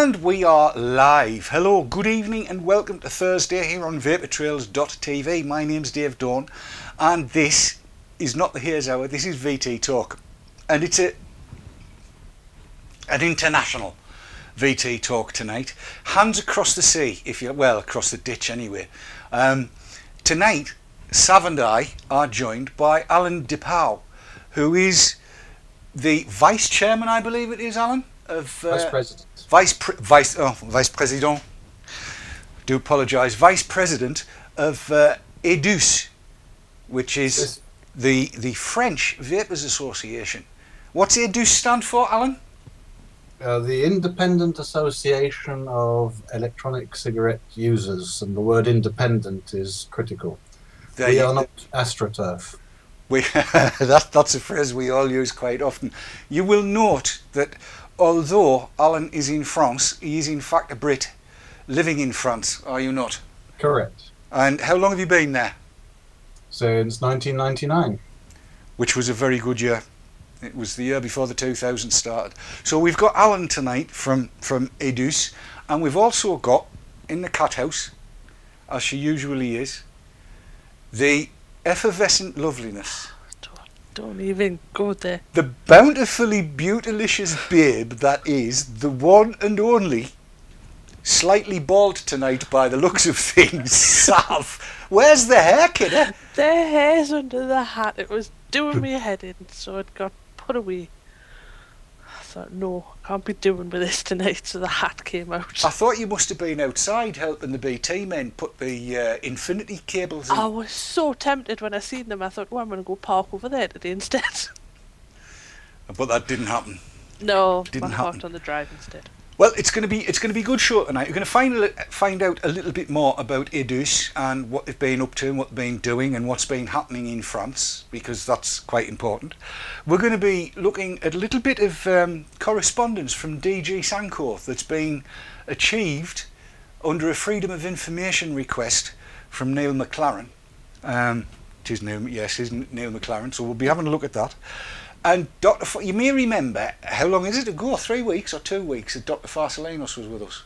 And we are live. Hello, good evening, and welcome to Thursday here on VaporTrails.tv. My name's Dave Dawn, and this is not the Here's Hour, this is VT Talk. And it's a an international VT Talk tonight. Hands across the sea, if you well, across the ditch anyway. Um, tonight, Sav and I are joined by Alan Depauw, who is the Vice Chairman, I believe it is, Alan? Of, uh, Vice President Vice Pre Vice oh, Vice President. Do apologise. Vice President of uh, AIDUCE, which is yes. the the French Vapors Association. What's AIDUCE stand for, Alan? Uh, the Independent Association of Electronic Cigarette Users, and the word independent is critical. There we are not AstroTurf. We, that, that's a phrase we all use quite often. You will note that although Alan is in France, he is in fact a Brit living in France, are you not? Correct. And how long have you been there? Since 1999. Which was a very good year. It was the year before the 2000 started. So we've got Alan tonight from, from AIDUCE, and we've also got in the cat house, as she usually is, the effervescent loveliness don't even go there. The bountifully beautilicious babe that is the one and only, slightly bald tonight by the looks of things, Sav. Where's the hair, kidder? The hair's under the hat. It was doing me head in, so it got put away thought, no, I can't be doing with this tonight, so the hat came out. I thought you must have been outside helping the BT men put the uh, infinity cables in. I was so tempted when I seen them. I thought, well, I'm going to go park over there today instead. But that didn't happen. No, didn't I parked on the drive instead. Well, it's going to be it's going to be a good show tonight. You're going to find find out a little bit more about AIDUCE and what they've been up to and what they've been doing and what's been happening in France because that's quite important. We're going to be looking at a little bit of um, correspondence from DG Sanco that's been achieved under a freedom of information request from Neil McLaren. Um, it is Neil, yes, is Neil McLaren. So we'll be having a look at that. And Dr. F you may remember, how long is it ago? Three weeks or two weeks that Dr. Farsalinos was with us?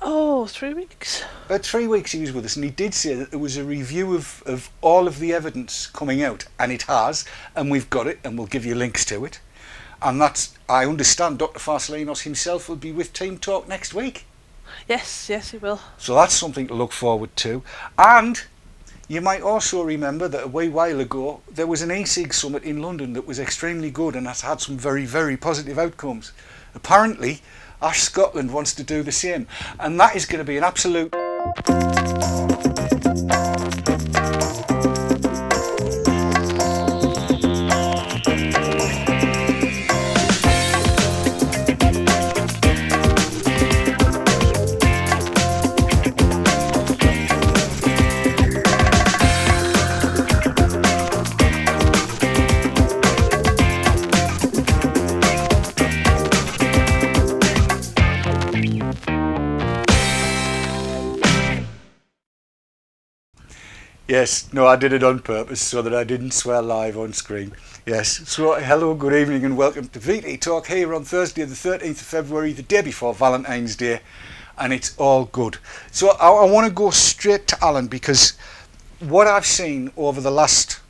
Oh, three weeks. About three weeks he was with us, and he did say that there was a review of, of all of the evidence coming out, and it has, and we've got it, and we'll give you links to it. And that's, I understand, Dr. Farsalinos himself will be with Team Talk next week. Yes, yes, he will. So that's something to look forward to. And you might also remember that a wee while ago there was an ASIG summit in London that was extremely good and has had some very, very positive outcomes. Apparently, ASH Scotland wants to do the same, and that is going to be an absolute. Yes, no, I did it on purpose so that I didn't swear live on screen. Yes, so hello, good evening, and welcome to VT Talk here on Thursday, the 13th of February, the day before Valentine's Day, and it's all good. So I, I want to go straight to Alan because what I've seen over the last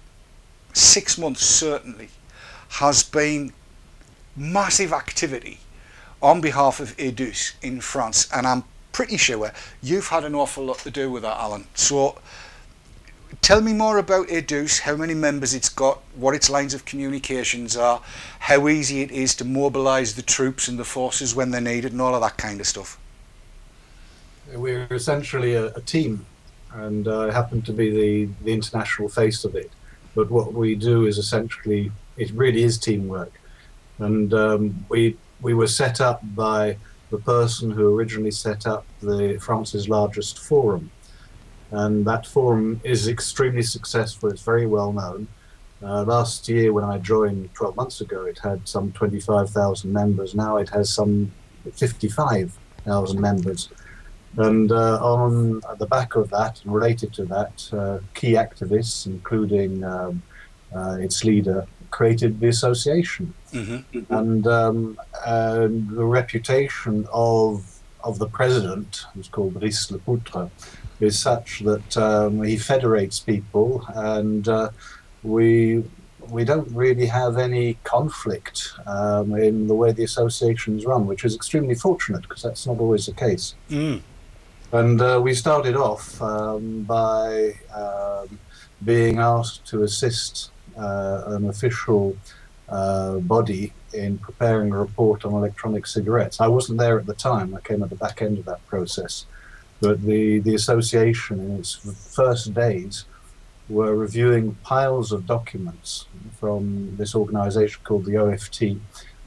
six months, certainly, has been massive activity on behalf of AIDUCE in France, and I'm pretty sure you've had an awful lot to do with that, Alan. So tell me more about AIDUCE, how many members it's got, what its lines of communications are, how easy it is to mobilise the troops and the forces when they're needed, and all of that kind of stuff. We're essentially a, a team, and I uh, happen to be the, the international face of it. But what we do is essentially, it really is teamwork. And um, we, we were set up by the person who originally set up the France's largest forum, and that forum is extremely successful. It's very well known. Uh, last year, when I joined 12 months ago, it had some 25,000 members. Now it has some 55,000 members. And uh, on the back of that, and related to that, uh, key activists, including um, uh, its leader, created the association. Mm-hmm. And, um, and the reputation of of the president, who's called Brice Lepoutre, is such that um, he federates people, and uh, we we don't really have any conflict um, in the way the associations run, which is extremely fortunate because that's not always the case. Mm. And uh, we started off um, by um, being asked to assist uh, an official uh, body in preparing a report on electronic cigarettes. I wasn't there at the time, I came at the back end of that process. But the, the association, in its first days, were reviewing piles of documents from this organization called the OFT,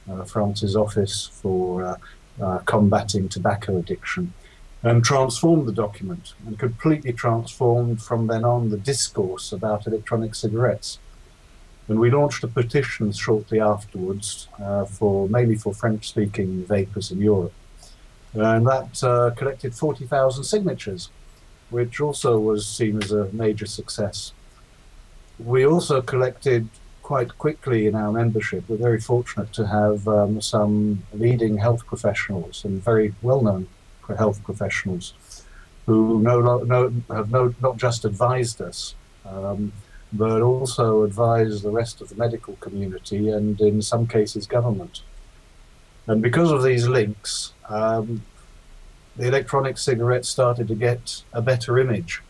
uh, France's Office for uh, uh, Combating Tobacco Addiction, and transformed the document and completely transformed from then on the discourse about electronic cigarettes. And we launched a petition shortly afterwards uh, for mainly for French-speaking vapors in Europe, and that uh, collected 40,000 signatures, which also was seen as a major success. We also collected quite quickly in our membership. We're very fortunate to have um, some leading health professionals and very well-known health professionals who know, know, have know, not just advised us, um, but also advise the rest of the medical community and in some cases government. And because of these links, um, the electronic cigarette started to get a better image.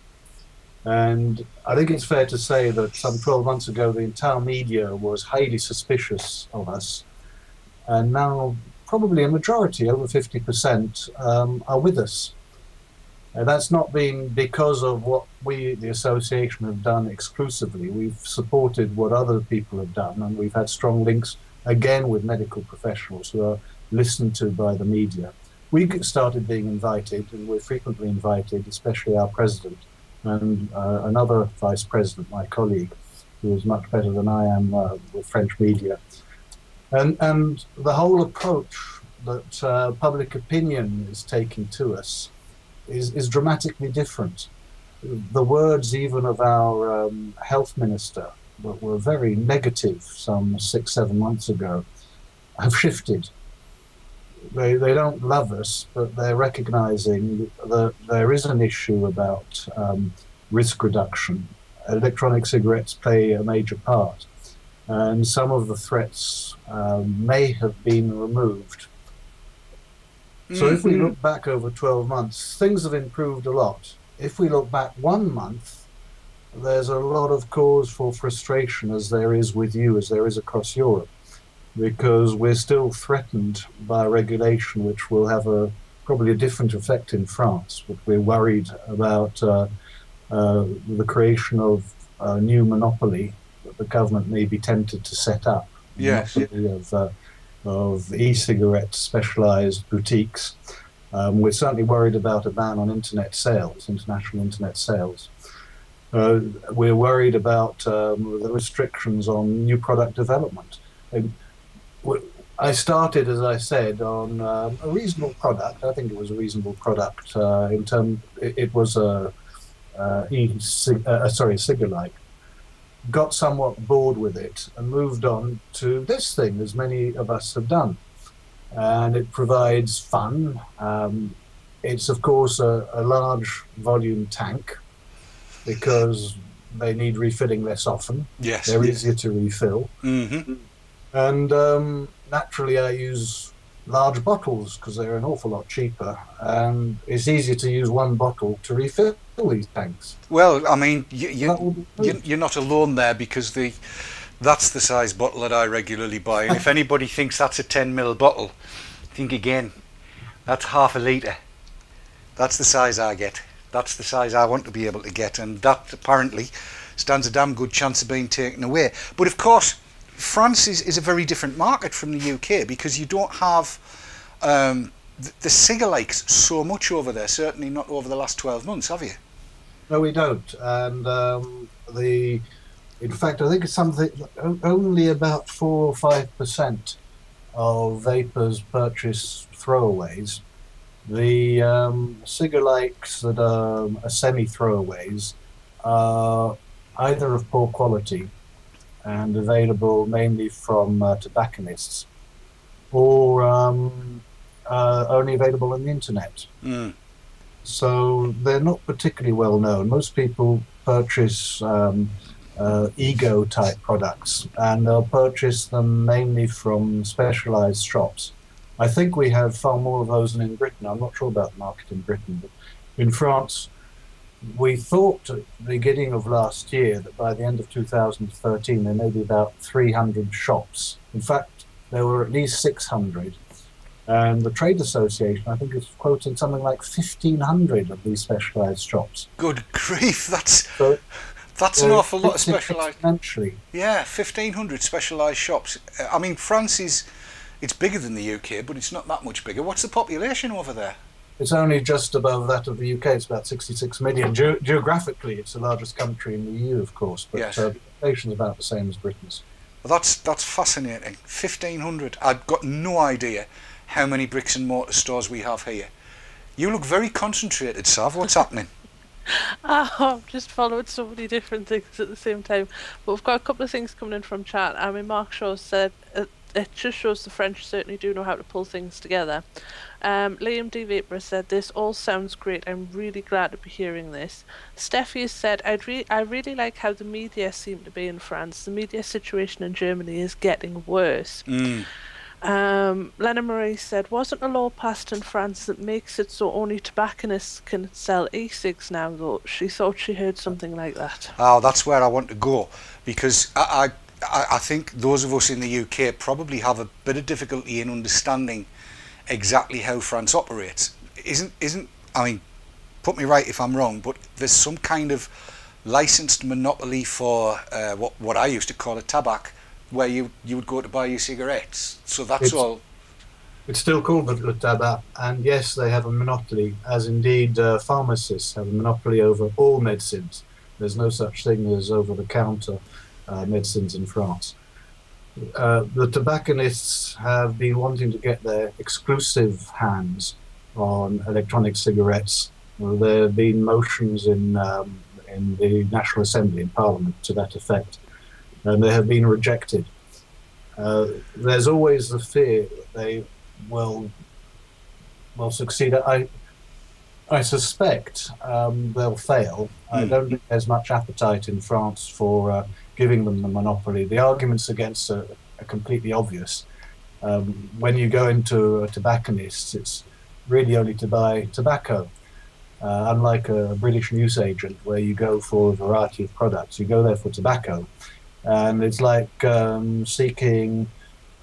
And I think it's fair to say that some 12 months ago, the entire media was highly suspicious of us. And now, probably a majority, over 50%, um, are with us. And that's not been because of what we, the association, have done exclusively. We've supported what other people have done, and we've had strong links again with medical professionals who are listened to by the media. We started being invited, and we're frequently invited, especially our president and uh, another vice president, my colleague, who is much better than I am uh, with French media. And, and the whole approach that uh, public opinion is taking to us is, is dramatically different. The words, even of our um, health minister, were, were very negative some six, seven months ago, have shifted. They, they don't love us, but they're recognizing that there is an issue about um, risk reduction. Electronic cigarettes play a major part, and some of the threats um, may have been removed so if we Mhm. look back over 12 months, things have improved a lot. If we look back one month, there's a lot of cause for frustration, as there is with you, as there is across Europe, because we're still threatened by regulation which will have a probably a different effect in France. But we're worried about uh, uh, the creation of a new monopoly that the government may be tempted to set up. Yes. Of uh, of e-cigarette specialized boutiques. Um, we're certainly worried about a ban on internet sales, international internet sales. Uh, we're worried about um, the restrictions on new product development. And I started, as I said, on um, a reasonable product. I think it was a reasonable product uh, in term. It, it was a uh, cig- uh, sorry, Cigalike got somewhat bored with it and moved on to this thing, as many of us have done. And it provides fun. Um, it's, of course, a, a large volume tank because they need refilling less often. Yes. They're easier to refill. hmm And um, naturally, I use large bottles because they're an awful lot cheaper. And it's easier to use one bottle to refill these tanks. Well, I mean, you, you, That would be you, you're not alone there because the that's the size bottle that I regularly buy. And if anybody thinks that's a 10 ml bottle, think again. That's half a litre. That's the size I get. That's the size I want to be able to get. And that apparently stands a damn good chance of being taken away. But of course, France is, is a very different market from the UK because you don't have um, the, the cigalikes so much over there, certainly not over the last 12 months, have you? No, we don't. And um, the, in fact, I think it's something only about four or five percent of vapors purchase throwaways. The um, cigalikes that are, are semi-throwaways are either of poor quality and available mainly from uh, tobacconists, or um, uh, only available on the internet. Mm. So they're not particularly well known. Most people purchase um, uh, ego type products, and they'll purchase them mainly from specialized shops. I think we have far more of those than in Britain. I'm not sure about the market in Britain, but in France, we thought at the beginning of last year that by the end of 2013 there may be about 300 shops. In fact, there were at least 600. And the trade association, I think, is quoting something like 1,500 of these specialised shops. Good grief, that's So that's an awful lot of specialised. Yeah, fifteen hundred specialised shops. I mean, France is it's bigger than the UK, but it's not that much bigger. What's the population over there? It's only just above that of the UK. It's about 66 million. Ge- geographically, it's the largest country in the EU, of course, but Yes. uh, the population is about the same as Britain's. Well, that's that's fascinating. Fifteen hundred. I've got no idea how many bricks and mortar stores we have here. You look very concentrated, Sav. What's happening? Oh, I'm just following so many different things at the same time. But we've got a couple of things coming in from chat. I mean, Mark Shaw said uh, it just shows the French certainly do know how to pull things together. Um, Liam D. Vapor said, This all sounds great. I'm really glad to be hearing this. Steffi has said, I'd re- I really like how the media seem to be in France. The media situation in Germany is getting worse. Mm. Um, Lena Marie said, wasn't a law passed in France that makes it so only tobacconists can sell e-cigs now, though? She thought she heard something like that. Oh, that's where I want to go because I, I, I- I think those of us in the UK probably have a bit of difficulty in understanding exactly how France operates. Isn't isn't I mean, put me right if I'm wrong, but there's some kind of licensed monopoly for uh, what what I used to call a tabac, where you you would go to buy your cigarettes. So that's It's- all. It's still called the, the tabac, and yes, they have a monopoly, as indeed uh, pharmacists have a monopoly over all medicines. There's no such thing as over-the-counter uh, medicines in France. Uh, the tobacconists have been wanting to get their exclusive hands on electronic cigarettes. Well, there have been motions in um, in the National Assembly in Parliament to that effect, and they have been rejected. Uh, there's always the fear that they will will succeed. I I suspect um, they'll fail. I Hmm. don't think there's much appetite in France for uh, giving them the monopoly. The arguments against are, are completely obvious. Um, when you go into a tobacconist, it's really only to buy tobacco. Uh, unlike a British newsagent where you go for a variety of products, you go there for tobacco. And it's like um, seeking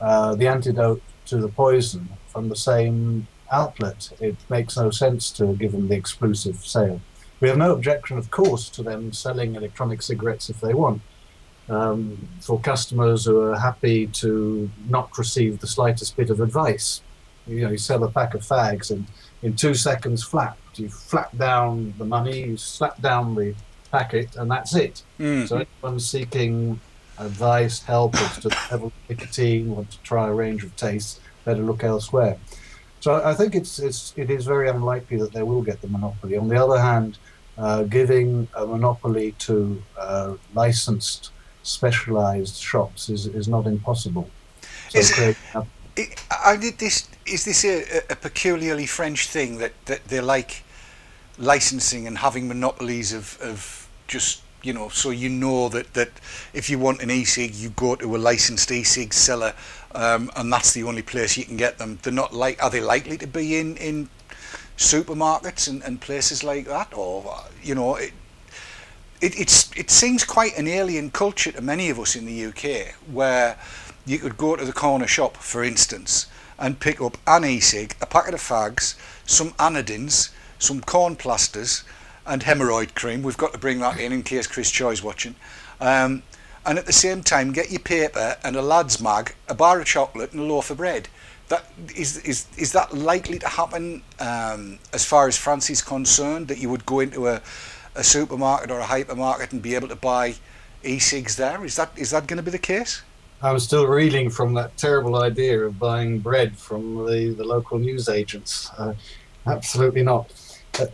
uh, the antidote to the poison from the same outlet. It makes no sense to give them the exclusive sale. We have no objection, of course, to them selling electronic cigarettes if they want. Um, for customers who are happy to not receive the slightest bit of advice, you know, you sell a pack of fags and in two seconds flat, you flap down the money, you slap down the packet, and that's it. Mm. So anyone seeking advice, help as to level of nicotine, want to try a range of tastes, better look elsewhere. So I I think it's, it's it is very unlikely that they will get the monopoly. On the other hand, uh, giving a monopoly to uh, licensed, specialised shops is, is not impossible. So Is it- I, I did this. Is this a, a peculiarly French thing that, that they like licensing and having monopolies of, of just you know so you know that, that if you want an e-cig you go to a licensed e-cig seller um, and that's the only place you can get them. They're not like are they likely to be in in supermarkets and, and places like that or you know it, it it's it seems quite an alien culture to many of us in the UK where you could go to the corner shop, for instance, and pick up an e-cig, a packet of fags, some Anadins, some corn plasters, and hemorrhoid cream. We've got to bring that in in case Chris Choi's watching. Um, and at the same time, get your paper and a lad's mag, a bar of chocolate, and a loaf of bread. That is is is that likely to happen um, as far as France is concerned? That you would go into a, a supermarket or a hypermarket and be able to buy e-cigs there? Is that is that going to be the case? I'm still reeling from that terrible idea of buying bread from the, the local newsagents. Uh, absolutely not.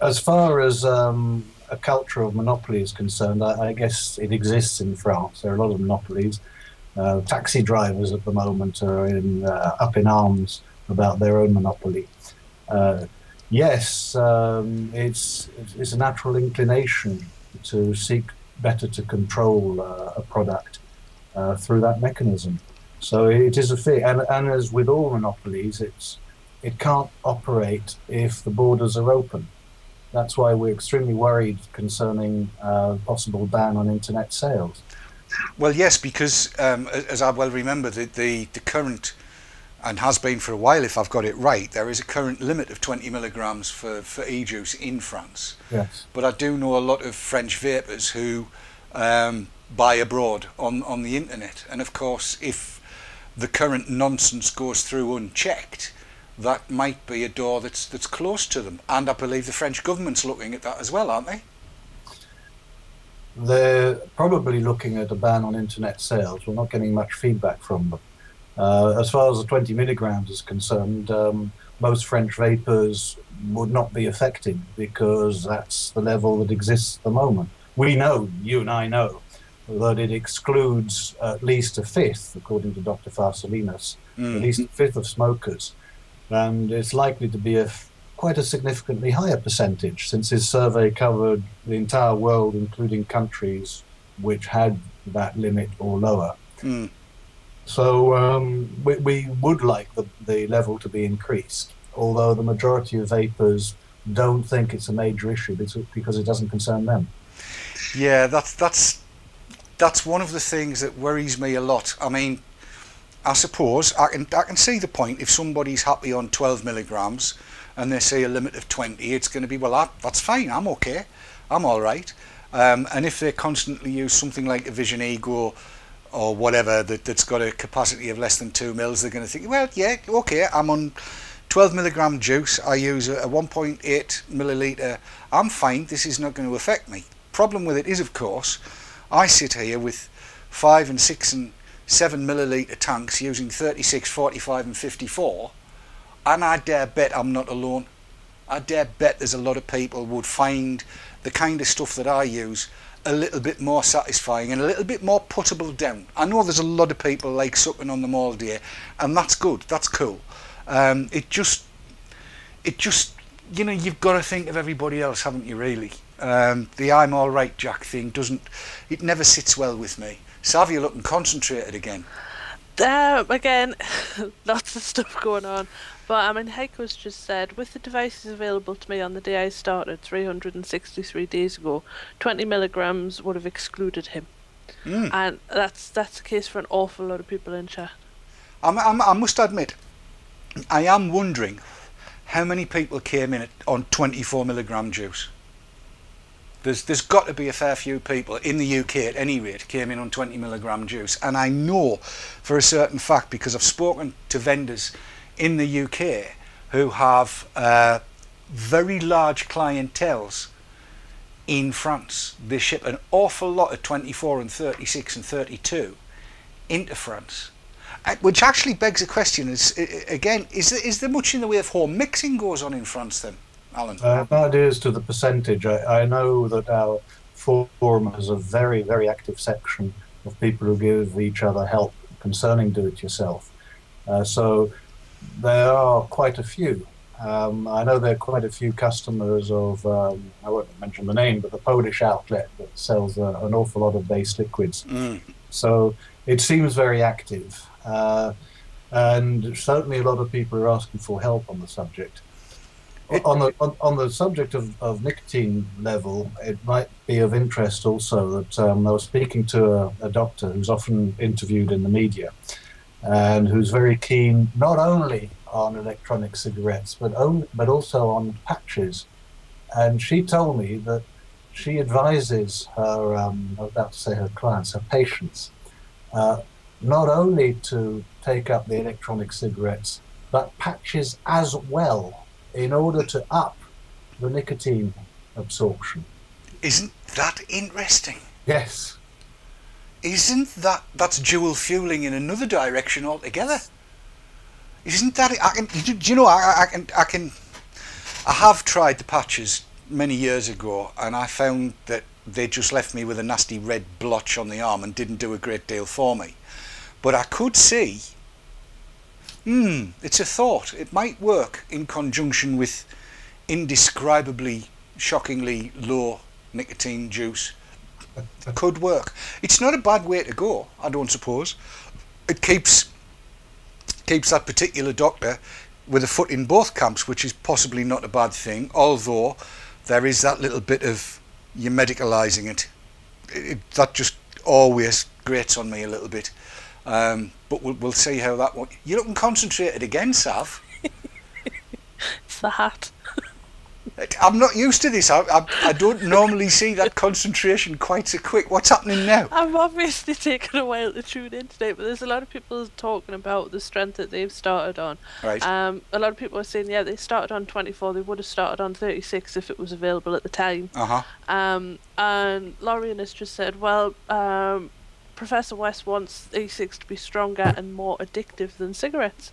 As far as um, a culture of monopoly is concerned, I, I guess it exists in France. There are a lot of monopolies. Uh, taxi drivers at the moment are in, uh, up in arms about their own monopoly. Uh, yes, um, it's, it's a natural inclination to seek better to control uh, a product uh, through that mechanism. So it is a fear, and, and as with all monopolies, it's it can't operate if the borders are open. That's why we're extremely worried concerning uh, possible ban on internet sales. Well, yes, because um, as I well remember, the, the, the current and has been for a while, if I've got it right, there is a current limit of 20 milligrams for, for e-juice in France. Yes. But I do know a lot of French vapors who um, buy abroad on, on the internet. And of course, if the current nonsense goes through unchecked, that might be a door that's that's close to them. And I believe the French government's looking at that as well, aren't they? They're probably looking at a ban on internet sales. We're not getting much feedback from them. Uh, as far as the 20 milligrams is concerned, um, most French vapors would not be affected because that's the level that exists at the moment. We know, you and I know, that it excludes at least a fifth, according to Dr. Farsalinos, mm. at least a fifth of smokers. And it's likely to be a quite a significantly higher percentage since his survey covered the entire world, including countries which had that limit or lower. Mm. So um, we, we, would like the, the level to be increased, although the majority of vapors don't think it's a major issue because it doesn't concern them. Yeah, that's that's that's one of the things that worries me a lot. I mean, I suppose I can I can see the point if somebody's happy on 12 milligrams and they say a limit of 20, it's going to be well that, that's fine. I'm okay. I'm all right. Um, and if they constantly use something like a Vision Ego or whatever that, that's got a capacity of less than two mils, they're going to think, well, yeah, okay, I'm on 12 milligram juice. I use a, a 1.8 milliliter. I'm fine. This is not going to affect me. Problem with it is, of course, I sit here with five and six and seven milliliter tanks using 36, 45, and 54, and I dare bet I'm not alone. I dare bet there's a lot of people would find the kind of stuff that I use a little bit more satisfying and a little bit more puttable down. I know there's a lot of people like sucking on them all day, and that's good, that's cool. Um, it just, it just, you know, you've got to think of everybody else, haven't you, really? Um, the I'm all right Jack thing doesn't, it never sits well with me. Savvy looking concentrated again. Uh, again, lots of stuff going on. But I mean, Heiko's just said, with the devices available to me on the day I started 363 days ago, 20 milligrams would have excluded him. Mm. And that's that's the case for an awful lot of people in chat. I'm, I'm, i must admit, I am wondering how many people came in on 24 milligram juice. There's, there's got to be a fair few people in the UK at any rate came in on 20 milligram juice and I know for a certain fact because I've spoken to vendors in the UK who have uh, very large clientels in France. They ship an awful lot of 24 and 36 and 32 into France. Uh, which actually begs a question: Is again, is there, is there much in the way of home mixing goes on in France then, Alan? Uh, no ideas to the percentage. I, I know that our forum has a very very active section of people who give each other help concerning do-it-yourself. Uh, so there are quite a few. Um, I know there are quite a few customers of, um, I won't mention the name, but the Polish outlet that sells uh, an awful lot of base liquids. Mm. So it seems very active. Uh, and certainly a lot of people are asking for help on the subject. on the on, on, the subject of, of nicotine level, it might be of interest also that um, I was speaking to a, a doctor who's often interviewed in the media, and who's very keen not only on electronic cigarettes but on, but also on patches. And she told me that she advises her, um, I was about to say her clients, her patients, uh, not only to take up the electronic cigarettes, but patches as well in order to up the nicotine absorption. Isn't that interesting? Yes isn't that that's dual fueling in another direction altogether? Isn't that I can do you know I, I can I can I have tried the patches many years ago and I found that they just left me with a nasty red blotch on the arm and didn't do a great deal for me. But I could see, hmm, it's a thought. It might work in conjunction with indescribably, shockingly low nicotine juice. Could work. It's not a bad way to go, I don't suppose. It keeps keeps that particular doctor with a foot in both camps, which is possibly not a bad thing, although there is that little bit of you're medicalising it. it. That just always grates on me a little bit. Um, but we'll, we'll see how that one. You're looking concentrated again, Sav. It's the hat. I'm not used to this. I, I, I don't normally see that concentration quite so quick. What's happening now? I'm obviously taking a while to tune in today, but there's a lot of people talking about the strength that they've started on. Right. Um, a lot of people are saying, yeah, they started on 24. They would have started on 36 if it was available at the time. Uh huh. Um, and Lorien has just said, well, um, Professor West wants e-cigs to be stronger and more addictive than cigarettes.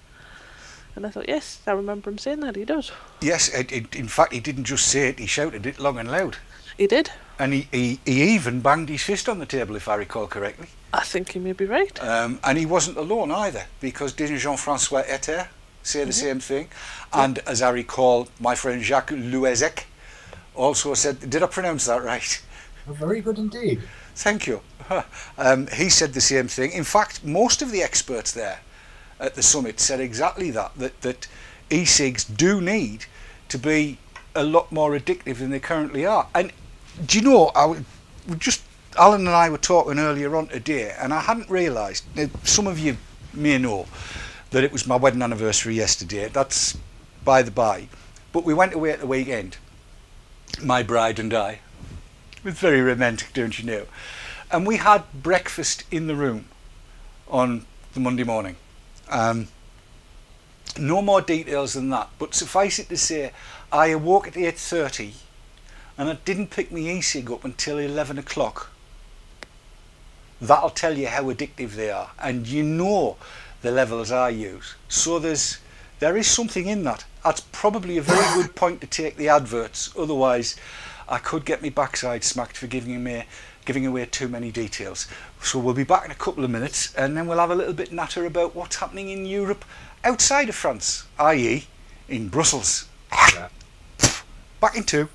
And I thought, yes, I remember him saying that. He does. Yes, it, it, in fact, he didn't just say it, he shouted it long and loud. He did. And he, he, he even banged his fist on the table, if I recall correctly. I think he may be right. Um, and he wasn't alone either, because didn't Jean-Francois Etter say the same thing? And as I recall, my friend Jacques Le Houezec also said, did I pronounce that right? Very good indeed. Thank you. um, he said the same thing. In fact, most of the experts there at the summit said exactly that, that, that e-cigs do need to be a lot more addictive than they currently are. And do you know, I we just Alan and I were talking earlier on today, and I hadn't realised. Some of you may know that it was my wedding anniversary yesterday. That's by the by. But we went away at the weekend, my bride and I. It was very romantic, don't you know? And we had breakfast in the room on the Monday morning. Um, no more details than that, but suffice it to say, I awoke at 8.30 and I didn't pick my e-cig up until 11 o'clock. That'll tell you how addictive they are, and you know the levels I use. So there's there is something in that. That's probably a very good point to take the adverts. Otherwise, I could get my backside smacked for giving away giving away too many details. So we'll be back in a couple of minutes, and then we'll have a little bit natter about what's happening in Europe outside of France, i.e., in Brussels. Yeah. Back in two.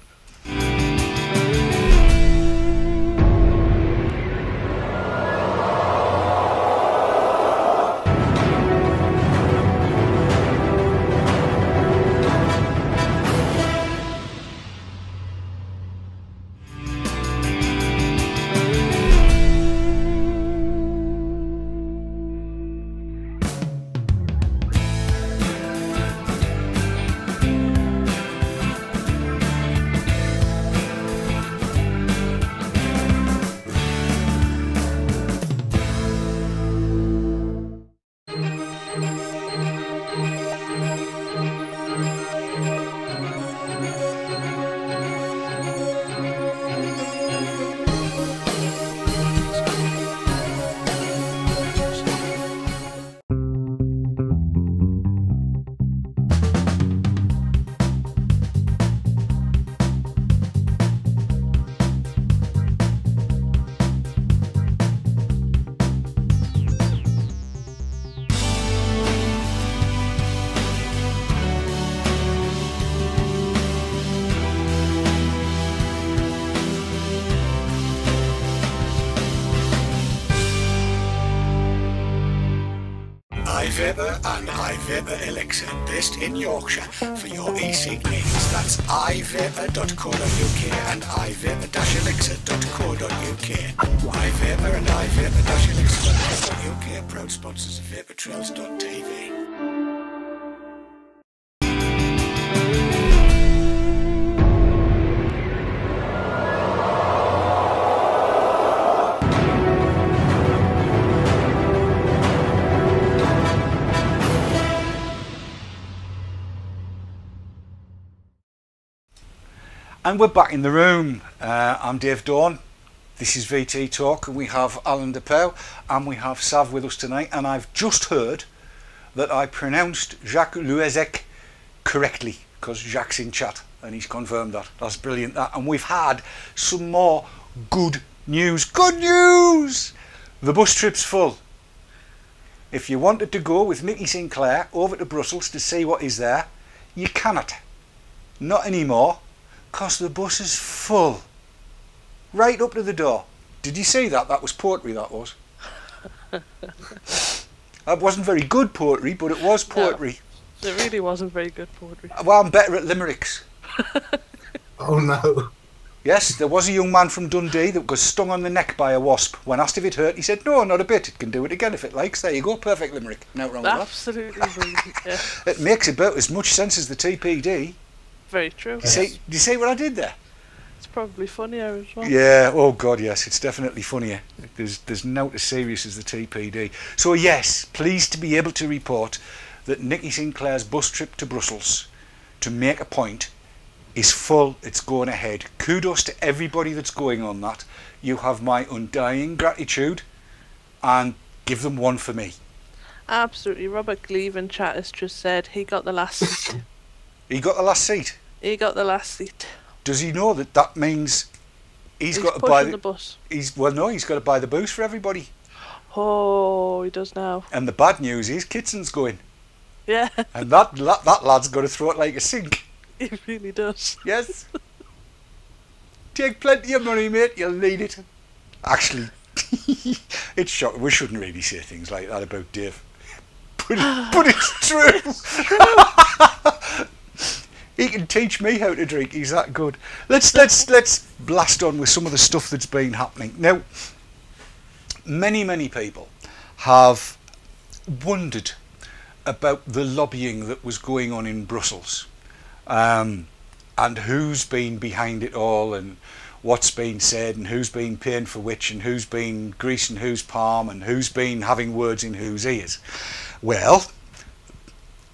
iVapor Elixir, based in Yorkshire, for your e-cig needs. That's ivapor.co.uk and ivapor-elixir.co.uk. iVapor and ivapor-elixir.co.uk are proud sponsors of vaportrails.tv. And we're back in the room. Uh, I'm Dave Dawn. This is VT Talk, and we have Alan Depauw and we have Sav with us tonight. And I've just heard that I pronounced Jacques Le Houezec correctly because Jacques in chat and he's confirmed that. That's brilliant. That and we've had some more good news. Good news! The bus trip's full. if you wanted to go with Nicky Sinclair over to Brussels to see what is there, you cannot. Not anymore, because the bus is full. Right up to the door. Did you see that? That was poetry, that was. that wasn't very good poetry, but it was No. poetry. It really wasn't very good poetry. Uh, well, I'm better at limericks. Oh no. Yes, there was a young man from Dundee that was stung on the neck by a wasp. When asked if it hurt, he said, No, not a bit. It can do it again if it likes. There you go, perfect limerick. No wrong with that. Absolutely brilliant. Yeah, It makes about as much sense as the TPD. Very true. You see, do you see what I did there? It's probably funnier as well. Yeah, oh god, yes, it's definitely funnier. There's there's not as serious as the TPD. So yes, pleased to be able to report that Nicky Sinclair's bus trip to Brussels to make a point is full, it's going ahead. Kudos to everybody that's going on that. You have my undying gratitude and give them one for me. Absolutely. Robert Gleave in chat has just said he got the last seat. He got the last seat. He got the last seat. Does he know that that means he's got to buy the the, bus. he's well no, he's got to buy the booze for everybody. Oh, he does now. And the bad news is Kitson's going. Yeah, And that, that that lad's got to throw it like a sink. he really does. Yes. Take plenty of money, mate. You'll need it. Actually, it's shocking. We shouldn't really say things like that about Dave. But, but it's true. He can teach me how to drink. He's that good. Let's let's let's blast on with some of the stuff that's been happening now. Many many people have wondered about the lobbying that was going on in Brussels um, and who's been behind it all and what's been said and who's been paying for which and who's been greasing whose palm and who's been having words in whose ears. Well,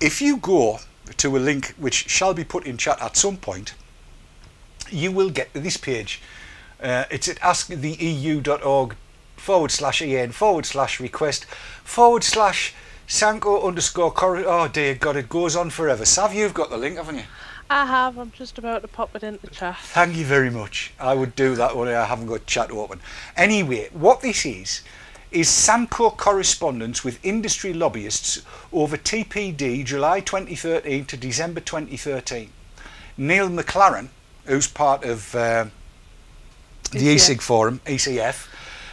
if you go to a link which shall be put in chat at some point, you will get to this page. Uh, it's at asktheeu.org forward slash en forward slash request forward slash sanco underscore cor- oh dear god it goes on forever sav you've got the link haven't you I have. I'm just about to pop it into chat. Thank you very much. I would do that when I haven't got chat open. Anyway, what this is, is Sanco correspondence with industry lobbyists over TPD July 2013 to December 2013. Neil McLaren, who's part of uh, the. ESIG forum, ECF,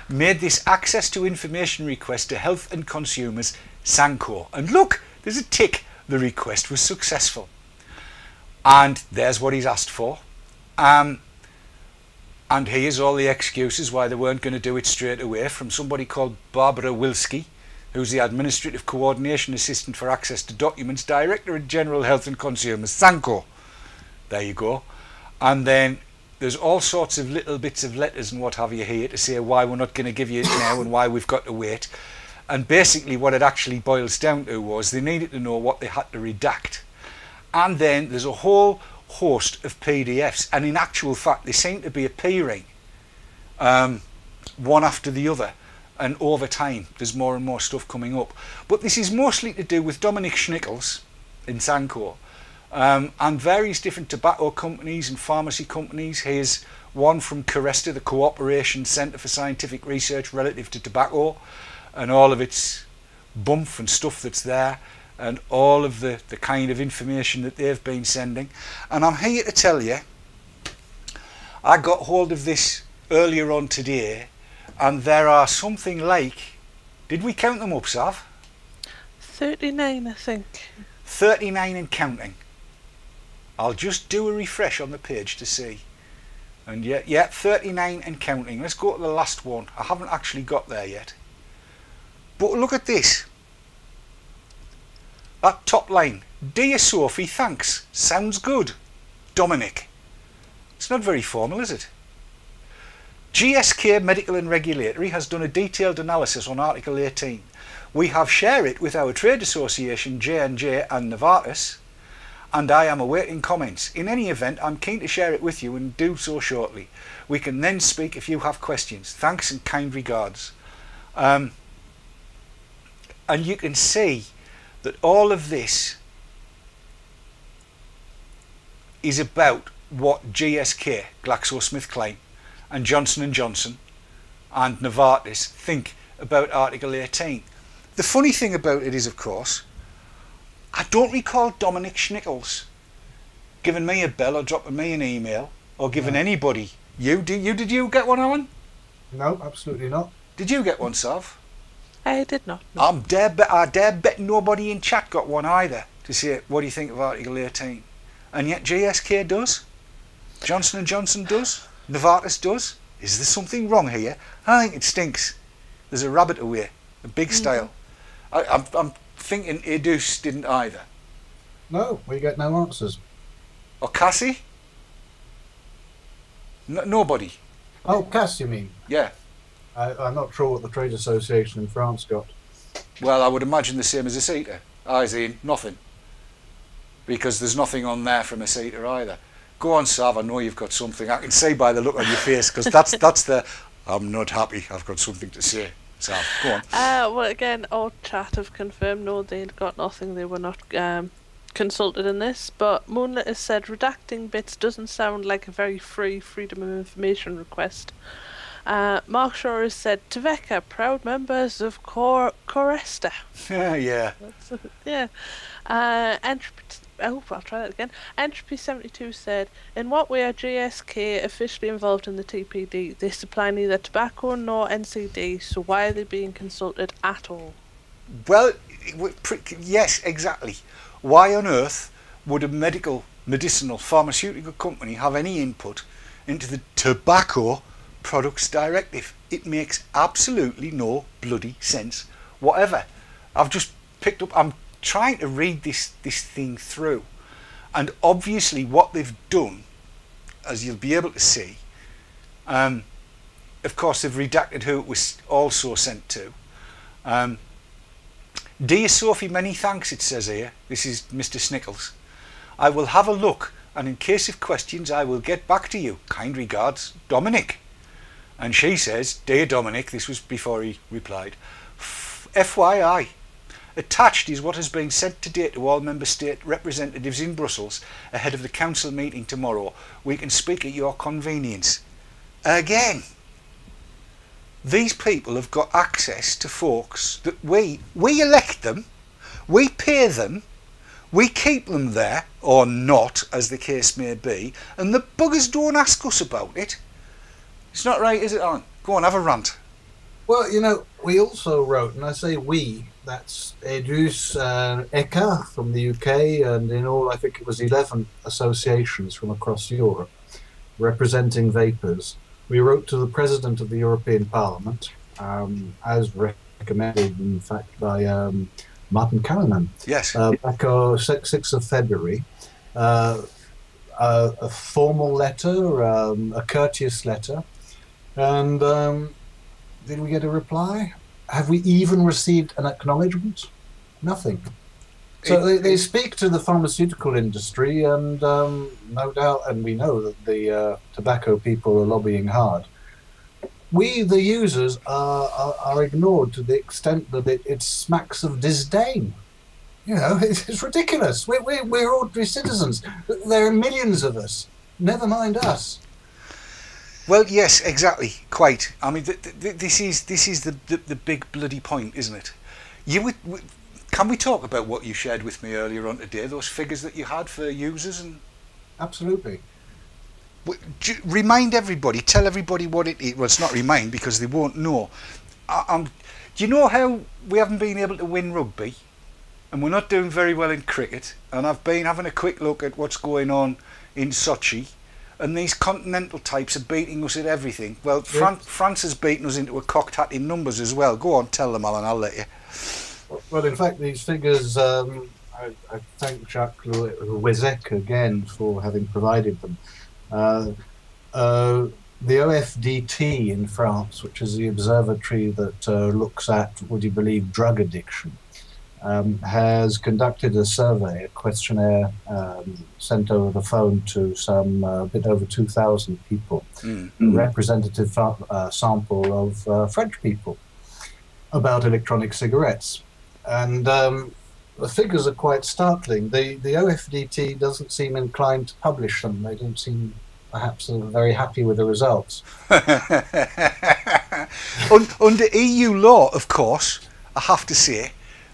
made this access to information request to health and consumers, Sanco. And look, there's a tick, the request was successful. And there's what he's asked for. Um, and here's all the excuses why they weren't going to do it straight away from somebody called Barbara Wilski, who's the Administrative Coordination Assistant for Access to Documents, Director of General Health and Consumers, Sanco. There you go. And then there's all sorts of little bits of letters and what have you here to say why we're not going to give you it now and why we've got to wait. And basically, what it actually boils down to was they needed to know what they had to redact. And then there's a whole host of PDFs, and in actual fact, they seem to be appearing um, one after the other. And over time, there's more and more stuff coming up. But this is mostly to do with Dominic Schnichels in Sanco um, and various different tobacco companies and pharmacy companies. Here's one from CORESTA, the Cooperation Centre for Scientific Research relative to tobacco, and all of its bump and stuff that's there, and all of the, the kind of information that they've been sending. And I'm here to tell you, I got hold of this earlier on today, and there are something like, did we count them up, Sav? 39, I think. 39 and counting. I'll just do a refresh on the page to see. And yeah, yeah, 39 and counting. Let's go to the last one. I haven't actually got there yet. But look at this. That top line. Dear Sophie, thanks. Sounds good. Dominic. It's not very formal, is it? GSK Medical and Regulatory has done a detailed analysis on Article 18. We have shared it with our trade association J&J and Novartis and I am awaiting comments. In any event, I'm keen to share it with you and do so shortly. We can then speak if you have questions. Thanks and kind regards. Um, and you can see that all of this is about what GSK, GlaxoSmithKline, and Johnson & Johnson and Novartis think about Article 18. the funny thing about it is, of course, I don't recall Dominic Schnichels giving me a bell or dropping me an email or giving No. anybody. You did you did you get one, Alan? No, absolutely not. Did you get one, Sav? I did not. know. I'm dare bet I dare bet nobody in chat got one either to say what do you think of Article 18, and yet GSK does, Johnson and Johnson does, Novartis does. Is there something wrong here? I think it stinks. There's a rabbit away, a big mm-hmm. style. I, I'm I'm thinking AIDUCE didn't either, No, we get no answers. or Cassie. No, nobody. Oh, Cass, you mean? Yeah. I, I'm not sure what the trade association in France got. Well, I would imagine the same as ECITA. I in nothing. Because there's nothing on there from ECITA either. Go on, Sav. I know you've got something. I can see by the look on your face because that's that's the. I'm not happy. I've got something to say. Sav, go on. Uh, well, again, all chat have confirmed no, they'd got nothing. They were not um, consulted in this. But Moonlit has said redacting bits doesn't sound like a very free freedom of information request. Uh, Mark Shaw has said TVECA, proud members of Cor- Coresta. Yeah, yeah. Yeah. Uh, Entropy. Oh, I'll try that again. Entropy seventy two said, "In what way are GSK officially involved in the TPD? They supply neither tobacco nor NCD, so why are they being consulted at all?" Well, it would pre- yes, exactly. Why on earth would a medical, medicinal, pharmaceutical company have any input into the Tobacco Products Directive? It makes absolutely no bloody sense whatever. I've just picked up. I'm trying to read this this thing through, and obviously what they've done, as you'll be able to see, um, of course they've redacted who it was also sent to. Um, Dear Sophie, many thanks, it says here. This is Mr. Schnichels. I will have a look, and in case of questions, I will get back to you. Kind regards, Dominic. And she says, Dear Dominic, this was before he replied, "F- FYI, attached is what has been sent today to all member state representatives in Brussels ahead of the council meeting tomorrow. We can speak at your convenience. Again these people have got access to folks that we we elect them, we pay them, we keep them there or not, as the case may be, and the buggers don't ask us about it. It's not right, is it, Alan? Go on, have a rant. Well, you know, we also wrote, and I say we, that's AIDUCE uh, Eka from the UK, and in all, I think it was 11 associations from across Europe representing vapers. We wrote to the President of the European Parliament, um, as recommended, in fact, by um, Martin Callanan Yes. uh, back on 6th of February. Uh, a, a formal letter, um, a courteous letter, and um, did we get a reply? Have we even received an acknowledgement? Nothing. So It- they, they speak to the pharmaceutical industry, and um, no doubt, and we know that the uh, tobacco people are lobbying hard. We, the users, are, are, are ignored to the extent that it, it smacks of disdain. You know, it's, it's ridiculous. We're, we're, we're ordinary citizens. There are millions of us. Never mind us. Well, yes, exactly, quite. I mean, th- th- this is this is the, the the big bloody point, isn't it? You would, w- can we talk about what you shared with me earlier on today? Those figures that you had for users and Absolutely. W- j- remind everybody, tell everybody what it is. Well, it's not remind because they won't know. I, do you know how we haven't been able to win rugby, and we're not doing very well in cricket? And I've been having a quick look at what's going on in Sochi, and these continental types are beating us at everything. Well, Fran- France has beaten us into a cocked hat in numbers as well. Go on, tell them, Alan. I'll let you. Well, in fact, these figures, um, I, I thank Jacques Le Houezec again for having provided them. Uh, uh, the OFDT in France, which is the observatory that uh, looks at, would you believe, drug addiction, um, has conducted a survey, a questionnaire um, sent over the phone to some uh, bit over 2,000 people Mm. a representative uh, sample of uh, French people about electronic cigarettes. And um, the figures are quite startling. The, the OFDT doesn't seem inclined to publish them. They don't seem perhaps very happy with the results. Under EU law, of course, I have to say,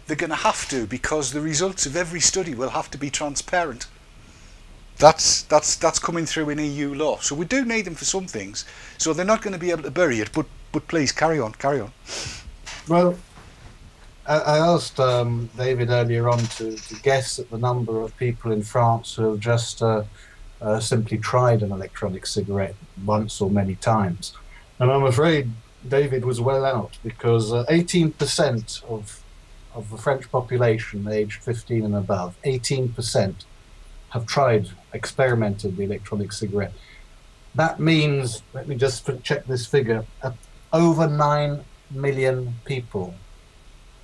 they're going to have to because the results of every study will have to be transparent. That's that's that's coming through in EU law. So we do need them for some things. So they're not going to be able to bury it. But but please carry on, carry on. Well, I, asked um, David earlier on to, to guess at the number of people in France who have just uh, uh, simply tried an electronic cigarette once or many times, and I'm afraid David was well out because uh, 18% of of the French population aged 15 and above, 18% have tried, experimented the electronic cigarette. That means, let me just check this figure, uh, over 9 million people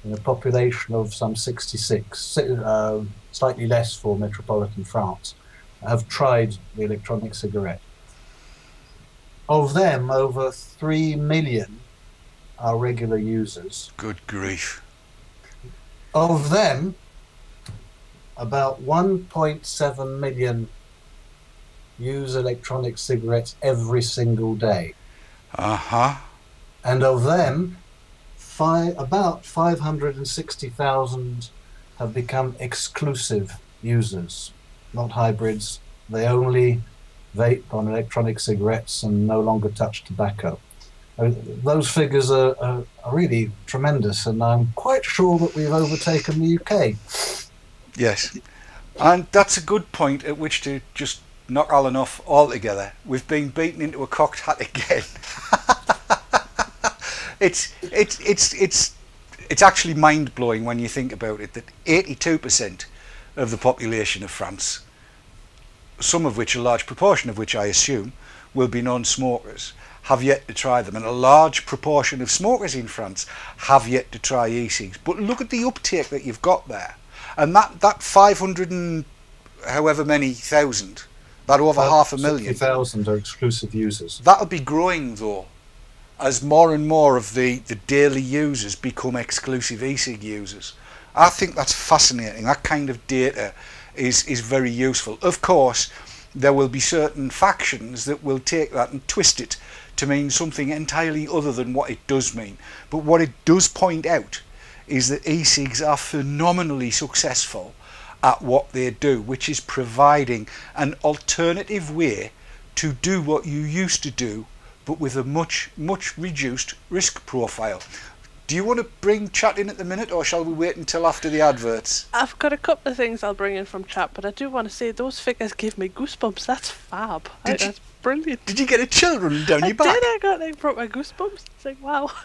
in a population of some 66, uh, slightly less for metropolitan France, have tried the electronic cigarette. Of them, over 3 million are regular users. Good grief. Of them, about 1.7 million use electronic cigarettes every single day. Uh huh. And of them, five, about 560,000 have become exclusive users, not hybrids. They only vape on electronic cigarettes and no longer touch tobacco. Uh, those figures are, are, are really tremendous, and I'm quite sure that we've overtaken the UK. Yes. And that's a good point at which to just knock Alan off altogether. We've been beaten into a cocked hat again. it's it's it's it's it's actually mind blowing when you think about it that 82% of the population of France, some of which a large proportion of which I assume will be non-smokers, have yet to try them, and a large proportion of smokers in France have yet to try e-cigs. But look at the uptake that you've got there. And that that 500 and however many thousand that over About half a million. thousand are exclusive users. That'll be growing though as more and more of the the daily users become exclusive e-cig users. I think that's fascinating. That kind of data is is very useful. Of course there will be certain factions that will take that and twist it to mean something entirely other than what it does mean but what it does point out is that e-cigs are phenomenally successful at what they do, which is providing an alternative way to do what you used to do, but with a much, much reduced risk profile. Do you want to bring chat in at the minute, or shall we wait until after the adverts? I've got a couple of things I'll bring in from chat, but I do want to say those figures give me goosebumps. That's fab. Did you, that's brilliant. Did you get a chill running down I your back? I did. I got like proper goosebumps. It's like wow.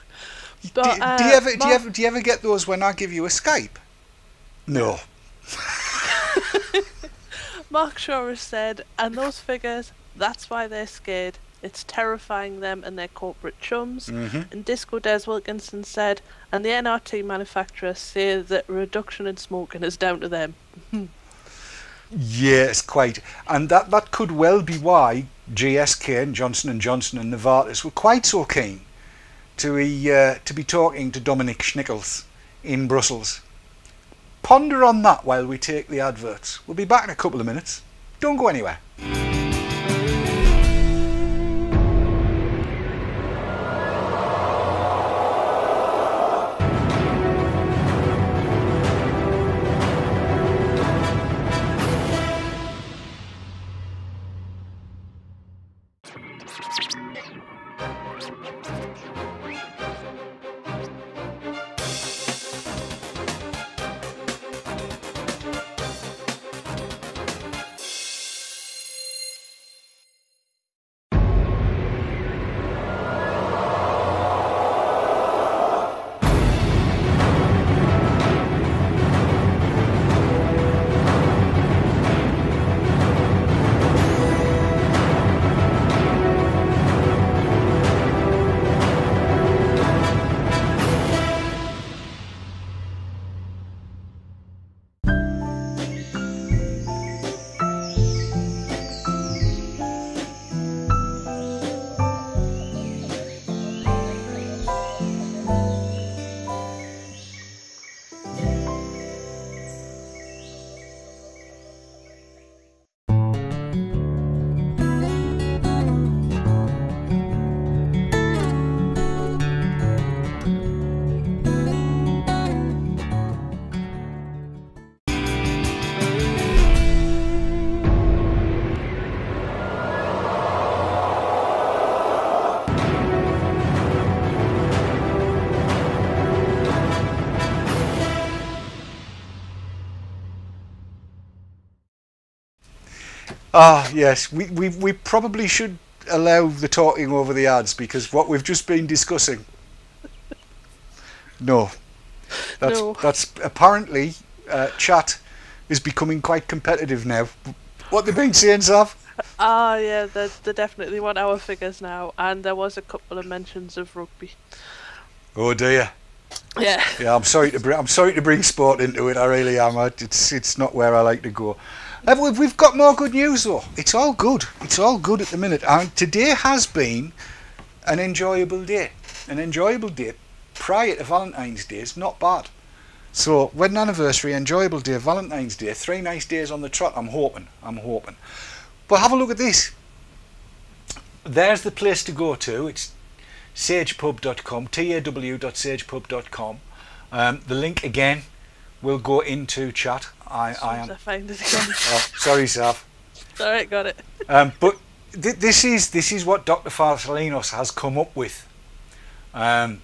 But, do, uh, do, you ever, do you ever do you ever get those when I give you a Skype? No. Mark Shaw has said, and those figures, that's why they're scared. It's terrifying them and their corporate chums. Mm-hmm. And Disco Des Wilkinson said, and the NRT manufacturers say that reduction in smoking is down to them. yes, quite. And that, that could well be why GSK and Johnson & Johnson and Novartis were quite so keen to be, uh, to be talking to Dominic Schnichels in Brussels. Ponder on that while we take the adverts. We'll be back in a couple of minutes. Don't go anywhere. Ah, yes. We, we, we probably should allow the talking over the ads because what we've just been discussing. No. That's, No. that's apparently uh, chat is becoming quite competitive now. What they've been saying, Sav? Ah, yeah, they they definitely want our figures now, and there was a couple of mentions of rugby. Oh dear. Yeah. Yeah, I'm sorry to bring I'm sorry to bring sport into it. I really am. I- It's it's not where I like to go. We- We've got more good news though. It's all good. It's all good at the minute. And today has been an enjoyable day. An enjoyable day prior to Valentine's Day is not bad. So wedding anniversary, enjoyable day, Valentine's Day, three nice days on the trot. I'm hoping. I'm hoping. But have a look at this. There's the place to go to. It's sagepub.com, taw.sagepub.com. Um, the link again will go into chat. I, I am. I find it again. Oh, sorry, Sav. Alright, got it. Um, but th- this is this is what Dr. Farsalinos has come up with, um,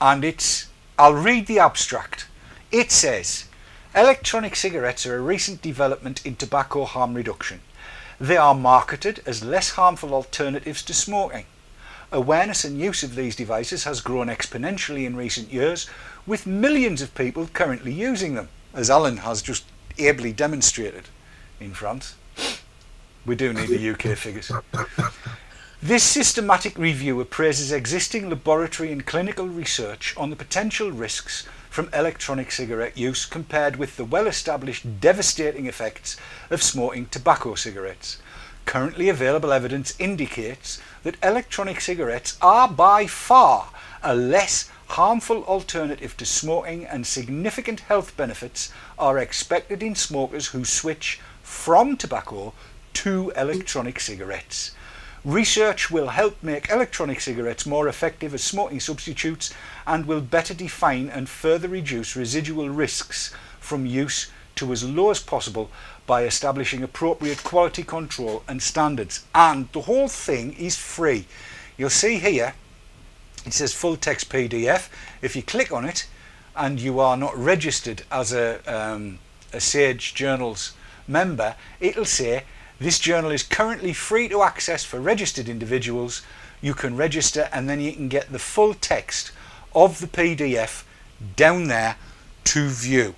and it's. I'll read the abstract. It says, electronic cigarettes are a recent development in tobacco harm reduction. They are marketed as less harmful alternatives to smoking. Awareness and use of these devices has grown exponentially in recent years, with millions of people currently using them, as Alan has just ably demonstrated in France. We do need the UK figures. This systematic review appraises existing laboratory and clinical research on the potential risks from electronic cigarette use compared with the well established devastating effects of smoking tobacco cigarettes. Currently available evidence indicates that electronic cigarettes are by far a less harmful alternative to smoking and significant health benefits are expected in smokers who switch from tobacco to electronic cigarettes. Research will help make electronic cigarettes more effective as smoking substitutes and will better define and further reduce residual risks from use to as low as possible by establishing appropriate quality control and standards. And the whole thing is free. You'll see here it says full text PDF. If you click on it and you are not registered as a, um, a Sage Journals member, it'll say this journal is currently free to access for registered individuals. You can register and then you can get the full text of the PDF down there to view.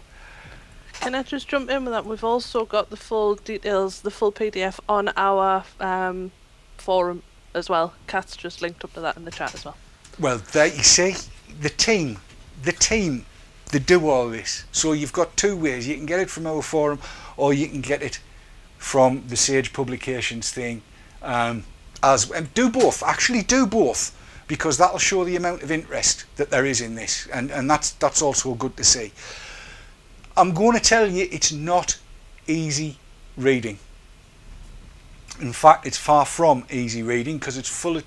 Can I just jump in with that? We've also got the full details, the full PDF on our um, forum as well. Kat's just linked up to that in the chat as well. Well, there you see, the team, the team, they do all this. So you've got two ways. You can get it from our forum, or you can get it from the Sage Publications thing. Um, as and do both. Actually, do both because that'll show the amount of interest that there is in this, and and that's that's also good to see. I'm going to tell you, it's not easy reading. In fact, it's far from easy reading because it's full of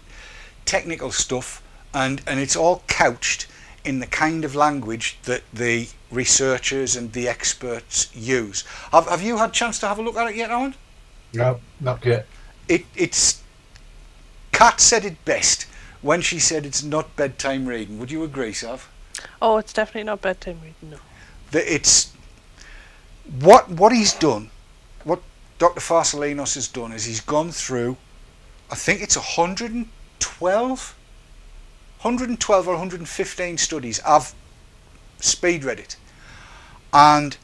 technical stuff and, and it's all couched in the kind of language that the researchers and the experts use. Have, have you had a chance to have a look at it yet, Alan? No, not yet. It, it's Kat said it best when she said it's not bedtime reading. Would you agree, Sav? Oh, it's definitely not bedtime reading, no. That it's what what he's done, what Dr. Farsalinos has done is he's gone through, I think it's 112, 112 or 115 studies. I've speed read it, and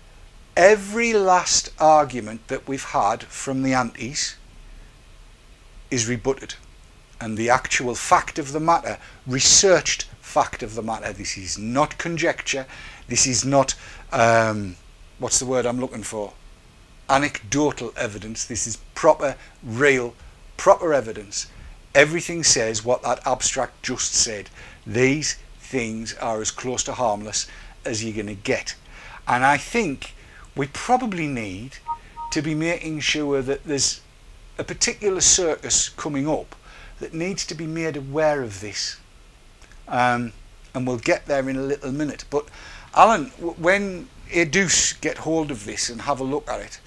every last argument that we've had from the antis is rebutted, and the actual fact of the matter, researched fact of the matter. This is not conjecture. This is not um, what's the word I'm looking for? Anecdotal evidence. This is proper, real, proper evidence. Everything says what that abstract just said. These things are as close to harmless as you're going to get. And I think we probably need to be making sure that there's a particular circus coming up that needs to be made aware of this. Um, and we'll get there in a little minute. But Alan, when AIDUCE get hold of this and have a look at it,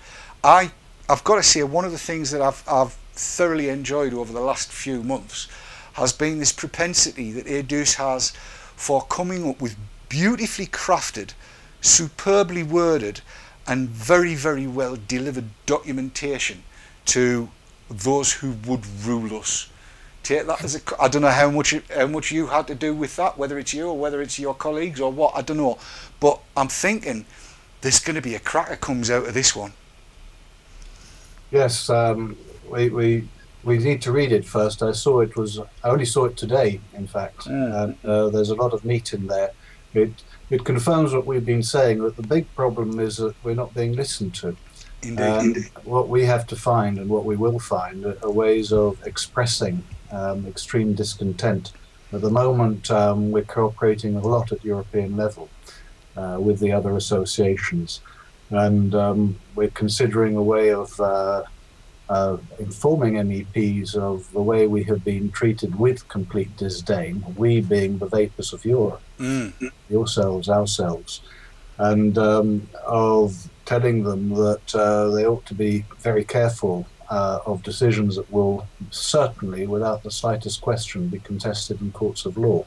I I've got to say one of the things that I've I've thoroughly enjoyed over the last few months has been this propensity that AIDUCE has for coming up with beautifully crafted, superbly worded, and very very well delivered documentation to those who would rule us. Take that as a. I don't know how much how much you had to do with that, whether it's you or whether it's your colleagues or what. I don't know, but I'm thinking there's going to be a cracker comes out of this one. Yes, um, we, we we need to read it first. I saw it was I only saw it today, in fact. Mm. And uh, there's a lot of meat in there. It it confirms what we've been saying that the big problem is that we're not being listened to. Indeed. And what we have to find and what we will find are ways of expressing um, extreme discontent. At the moment, um, we're cooperating a lot at European level uh, with the other associations, and um, we're considering a way of uh, uh, informing MEPs of the way we have been treated with complete disdain, we being the vapers of Europe, Mm. yourselves, ourselves, and um, of telling them that uh, they ought to be very careful uh, of decisions that will certainly, without the slightest question, be contested in courts of law.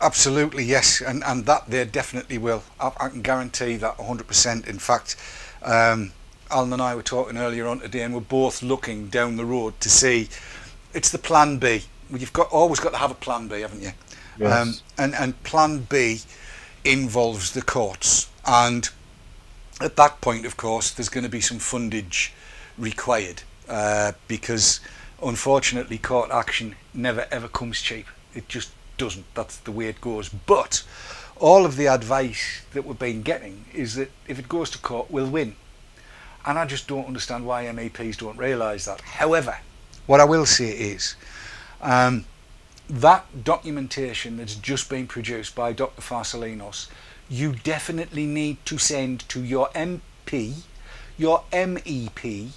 Absolutely, yes, and and that they definitely will. I, I can guarantee that 100%. In fact, um, Alan and I were talking earlier on today, and we're both looking down the road to see. It's the plan B. You've got always got to have a plan B, haven't you? Um, and and plan B involves the courts, and at that point, of course, there's going to be some fundage required uh, because unfortunately, court action never ever comes cheap. It just doesn't. That's the way it goes. But all of the advice that we've been getting is that if it goes to court, we'll win. And I just don't understand why MEPs don't realise that. However, what I will say is um, that documentation that's just been produced by Dr. Farsalinos, you definitely need to send to your MP, your MEP,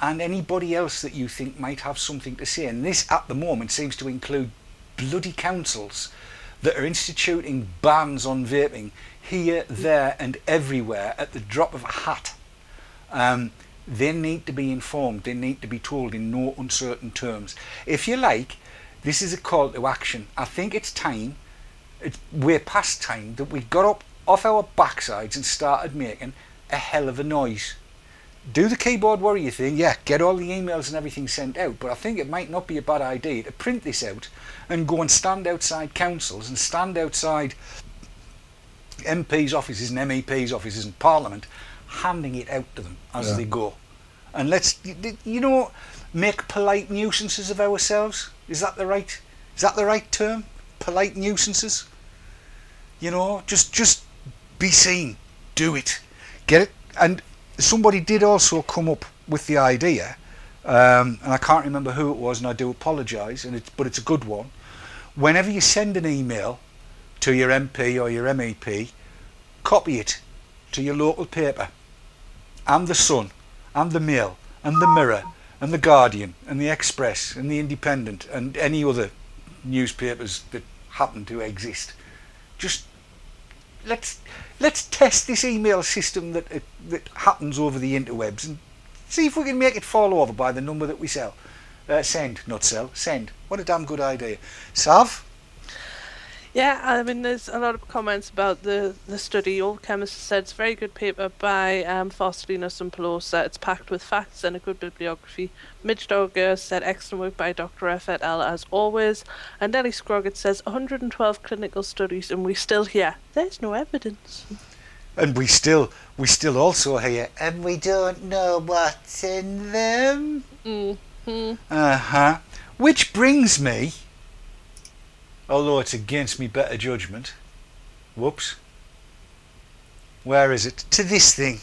and anybody else that you think might have something to say. And this, at the moment, seems to include bloody councils that are instituting bans on vaping here, there, and everywhere at the drop of a hat. Um, they need to be informed. They need to be told in no uncertain terms. If you like, this is a call to action. I think it's time. It's way past time that we got up off our backsides and started making a hell of a noise. Do the keyboard warrior thing, yeah, get all the emails and everything sent out, but I think it might not be a bad idea to print this out and go and stand outside councils and stand outside MPs' offices and MEPs' offices and Parliament, handing it out to them as Yeah. they go. And let's, you know, make polite nuisances of ourselves. Is that the right? Is that the right term? Polite nuisances. You know, just just be seen, do it, get it. And somebody did also come up with the idea, um, and I can't remember who it was, and I do apologise. And it's but it's a good one. Whenever you send an email to your MP or your MEP, copy it to your local paper, and the Sun, and the Mail, and the Mirror, and the Guardian, and the Express, and the Independent, and any other newspapers that happen to exist. Just let's let's test this email system that uh, that happens over the interwebs and see if we can make it fall over by the number that we sell. Uh, send, not sell. Send. What a damn good idea. Sav? Yeah, I mean, there's a lot of comments about the, the study. Old Chemist said it's a very good paper by um, Farsalinos and Polosa. It's packed with facts and a good bibliography. Midge Dogger said excellent work by Dr. F. et al. as always. And Ellie Scroggett says 112 clinical studies and we still hear there's no evidence. And we still we still also hear and we don't know what's in them. Mm-hmm. Uh-huh. Which brings me although it's against me better judgment. Whoops. Where is it? To this thing.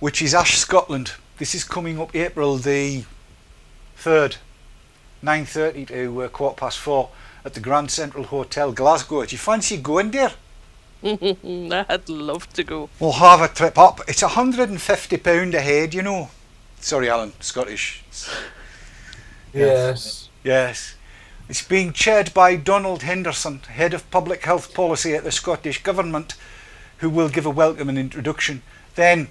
Which is Ash Scotland. This is coming up April the 3rd, 9.30 to uh, quarter past 4 at the Grand Central Hotel, Glasgow. Do you fancy going there? I'd love to go. We'll have a trip up. It's £150 a head, you know. Sorry, Alan, Scottish. Yes. Yes. It's being chaired by Donald Henderson, Head of Public Health Policy at the Scottish Government, who will give a welcome and introduction. Then,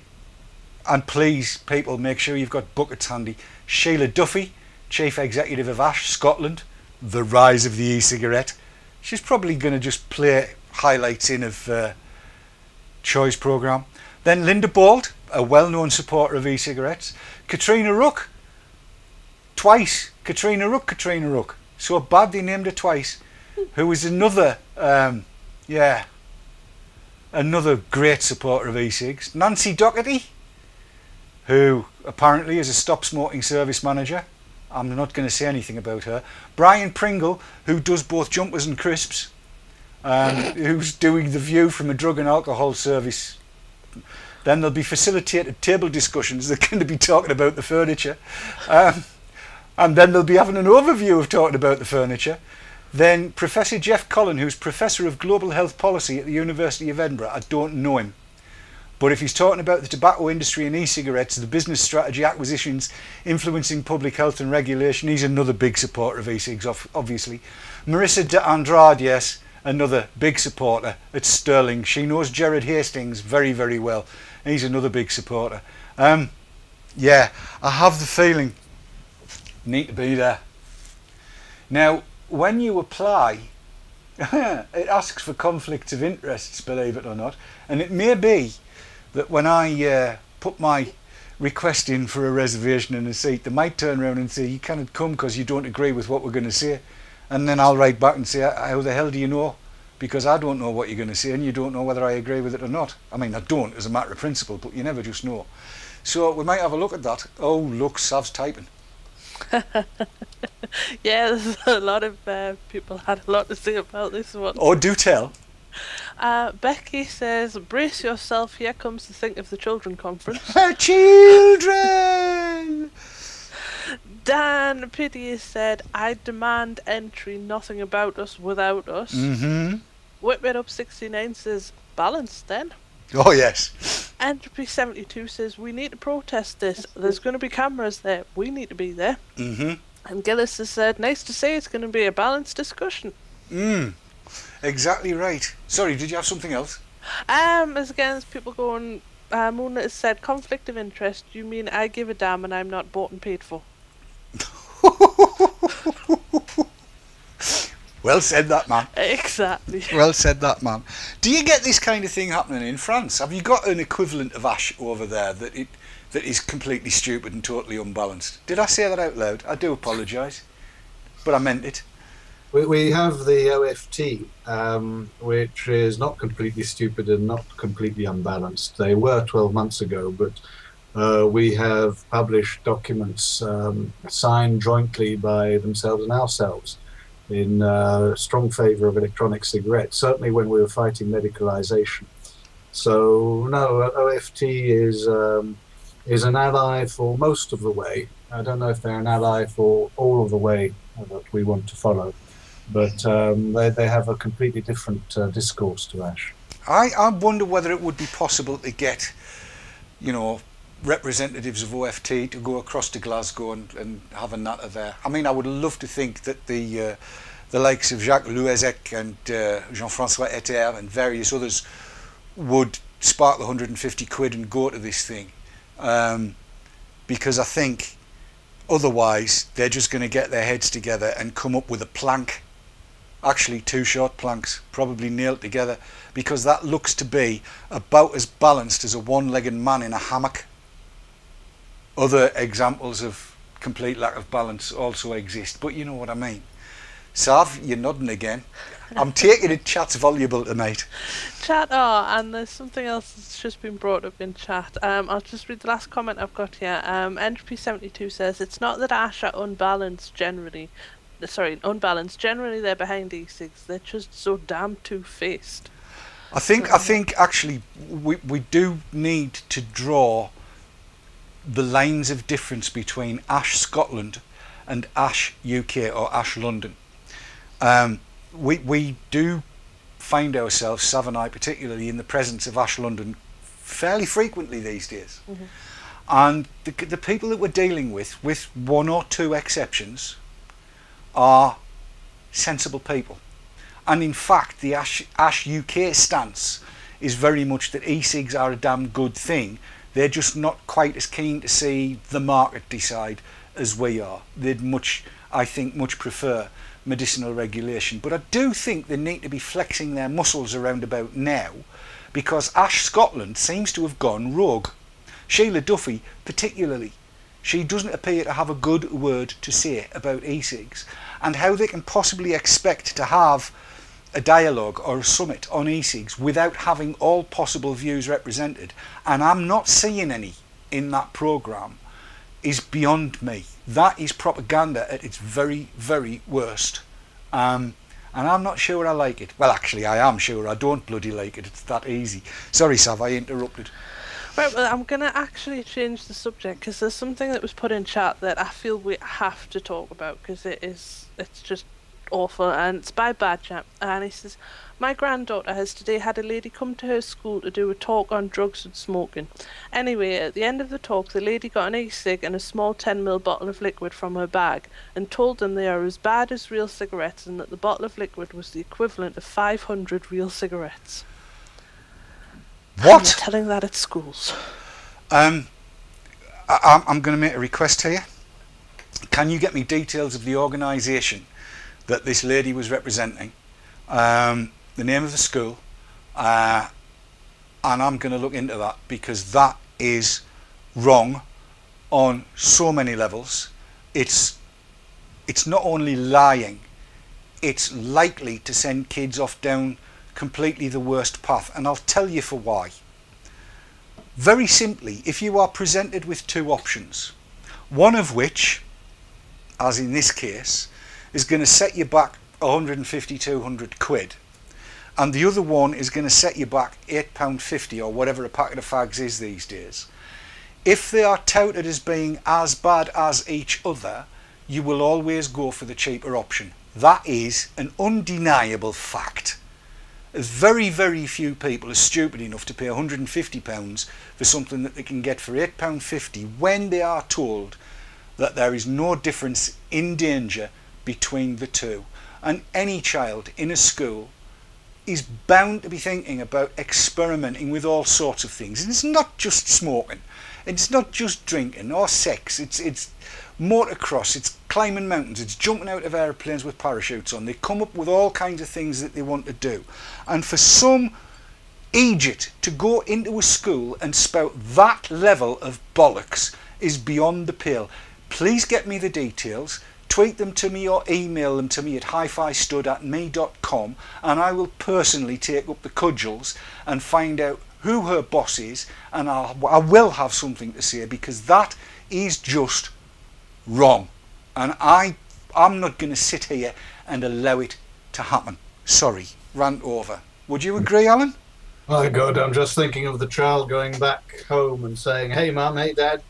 and please, people, make sure you've got buckets handy. Sheila Duffy, Chief Executive of Ash Scotland, The Rise of the E-Cigarette. She's probably going to just play highlights in of uh, Choice programme. Then Linda Bauld, a well-known supporter of e-cigarettes. Catriona Rooke, twice. Catriona Rooke, Catriona Rooke. So bad they named her twice. Who was another, um, yeah, another great supporter of e-cigs. Nancy Doherty, who apparently is a stop smoking service manager. I'm not going to say anything about her. Brian Pringle, who does both jumpers and crisps, um, who's doing the view from a drug and alcohol service. Then there'll be facilitated table discussions. They're going to be talking about the furniture. Um, and then they'll be having an overview of talking about the furniture. Then Professor Jeff Collin, who's Professor of Global Health Policy at the University of Edinburgh, I don't know him. But if he's talking about the tobacco industry and e-cigarettes, the business strategy, acquisitions, influencing public health and regulation, he's another big supporter of e-cigs, obviously. Marisa de Andrade, yes, another big supporter at Stirling. She knows Gerard Hastings very, very well. He's another big supporter. Um, yeah, I have the feeling need to be there. Now, when you apply, it asks for conflicts of interests, believe it or not, and it may be that when I uh, put my request in for a reservation and a seat, they might turn around and say, you cannot come because you don't agree with what we're going to say. And then I'll write back and say, how the hell do you know? Because I don't know what you're going to say and you don't know whether I agree with it or not. I mean, I don't as a matter of principle, but you never just know. So we might have a look at that. Oh, look, Sav's typing. yeah, a lot of uh, people had a lot to say about this one. Oh, do tell. Uh, Becky says, "Brace yourself. Here comes the Think of the Children conference." Her children. Dan Pity said, "I demand entry. Nothing about us without us." Mm-hmm. Whip it up. Sixty nine says, "Balance then." Oh yes. Entropy seventy two says, "We need to protest this. There's going to be cameras there. We need to be there." Mm-hmm. And Gillis has said, "Nice to say it's going to be a balanced discussion." Mm. Exactly right. Sorry, did you have something else? Um, as against people going, uh, Mona has said, conflict of interest. You mean I give a damn and I'm not bought and paid for? well said, that man. Exactly. Well said, that man. Do you get this kind of thing happening in France? Have you got an equivalent of Ash over there that it that is completely stupid and totally unbalanced? Did I say that out loud? I do apologise, but I meant it. We, we have the OFT, um, which is not completely stupid and not completely unbalanced. They were 12 months ago, but uh, we have published documents um, signed jointly by themselves and ourselves in uh, strong favour of electronic cigarettes, certainly when we were fighting medicalisation. So, no, OFT is, um, is an ally for most of the way. I don't know if they're an ally for all of the way that we want to follow but um, they, they have a completely different uh, discourse to Ash. I, I wonder whether it would be possible to get, you know, representatives of OFT to go across to Glasgow and, and have a natter there. I mean, I would love to think that the uh, the likes of Jacques Le Houezec and uh, Jean-François Etter and various others would spark the 150 quid and go to this thing. Um, because I think otherwise they're just going to get their heads together and come up with a plank actually two short planks probably nailed together because that looks to be about as balanced as a one-legged man in a hammock other examples of complete lack of balance also exist but you know what I mean Sav you're nodding again I'm taking it chat's voluble tonight chat oh and there's something else that's just been brought up in chat um, I'll just read the last comment I've got here um, Entropy 72 says it's not that Ash are unbalanced generally sorry, unbalanced. Generally, they're behind e-cigs. They're just so damn two-faced. I think I think actually we we do need to draw the lines of difference between Ash Scotland and Ash UK or Ash London. Um, we we do find ourselves, Sav and I particularly, in the presence of Ash London fairly frequently these days. Mm -hmm. And the, the people that we're dealing with, with one or two exceptions, are sensible people. And in fact, the Ash, Ash UK stance is very much that e-cigs are a damn good thing. They're just not quite as keen to see the market decide as we are. They'd much, I think, much prefer medicinal regulation. But I do think they need to be flexing their muscles around about now because Ash Scotland seems to have gone rogue. Sheila Duffy, particularly, she doesn't appear to have a good word to say about e-cigs and how they can possibly expect to have a dialogue or a summit on e-cigs without having all possible views represented. And I'm not seeing any in that programme is beyond me. That is propaganda at its very, very worst. Um, and I'm not sure I like it. Well, actually, I am sure I don't bloody like it. It's that easy. Sorry, Sav, I interrupted. Right, well, I'm going to actually change the subject because there's something that was put in chat that I feel we have to talk about because it is, it's just awful and it's by Bad Chap. And he says, My granddaughter has today had a lady come to her school to do a talk on drugs and smoking. Anyway, at the end of the talk, the lady got an e cig and a small 10ml bottle of liquid from her bag and told them they are as bad as real cigarettes and that the bottle of liquid was the equivalent of 500 real cigarettes. What? telling that at schools. Um, I, I'm going to make a request here. Can you get me details of the organisation that this lady was representing? Um, the name of the school, uh, and I'm going to look into that because that is wrong on so many levels. It's it's not only lying, it's likely to send kids off down completely the worst path, and I'll tell you for why. Very simply, if you are presented with two options, one of which, as in this case, is going to set you back 150, 200 quid, and the other one is going to set you back £8.50 or whatever a packet of fags is these days. If they are touted as being as bad as each other, you will always go for the cheaper option. That is an undeniable fact. Very, very few people are stupid enough to pay £150 for something that they can get for £8.50 when they are told that there is no difference in danger between the two. And any child in a school is bound to be thinking about experimenting with all sorts of things. And it's not just smoking, it's not just drinking or sex, it's, it's motocross, it's climbing mountains, it's jumping out of airplanes with parachutes on. They come up with all kinds of things that they want to do. And for some idiot to go into a school and spout that level of bollocks is beyond the pale. Please get me the details tweet them to me or email them to me at hi-fi-stud at me.com and I will personally take up the cudgels and find out who her boss is and I'll, I will have something to say because that is just wrong and I, I'm not going to sit here and allow it to happen. Sorry, rant over. Would you agree, Alan? My God, I'm just thinking of the child going back home and saying, "Hey, mum, hey, dad,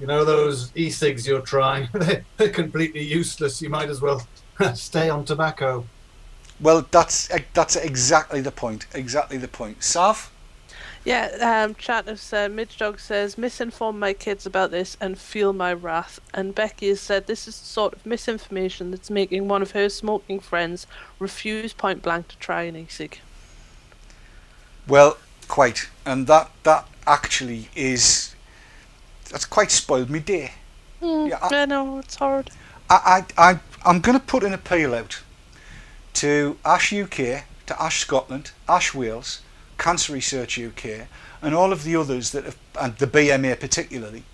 you know those e-cigs you're trying? They're completely useless. You might as well stay on tobacco." Well, that's that's exactly the point. Exactly the point. Sav. Yeah, um, chat has uh, Midge Dog says, misinform my kids about this and feel my wrath. And Becky has said, this is the sort of misinformation that's making one of her smoking friends refuse point blank to try an e-cig. Well, quite. And that, that actually is, that's quite spoiled me day. Mm, yeah, I, I know, it's hard. I, I, I, I'm going to put an appeal out to Ash UK, to Ash Scotland, Ash Wales, Cancer Research UK, and all of the others that have, and the BMA particularly,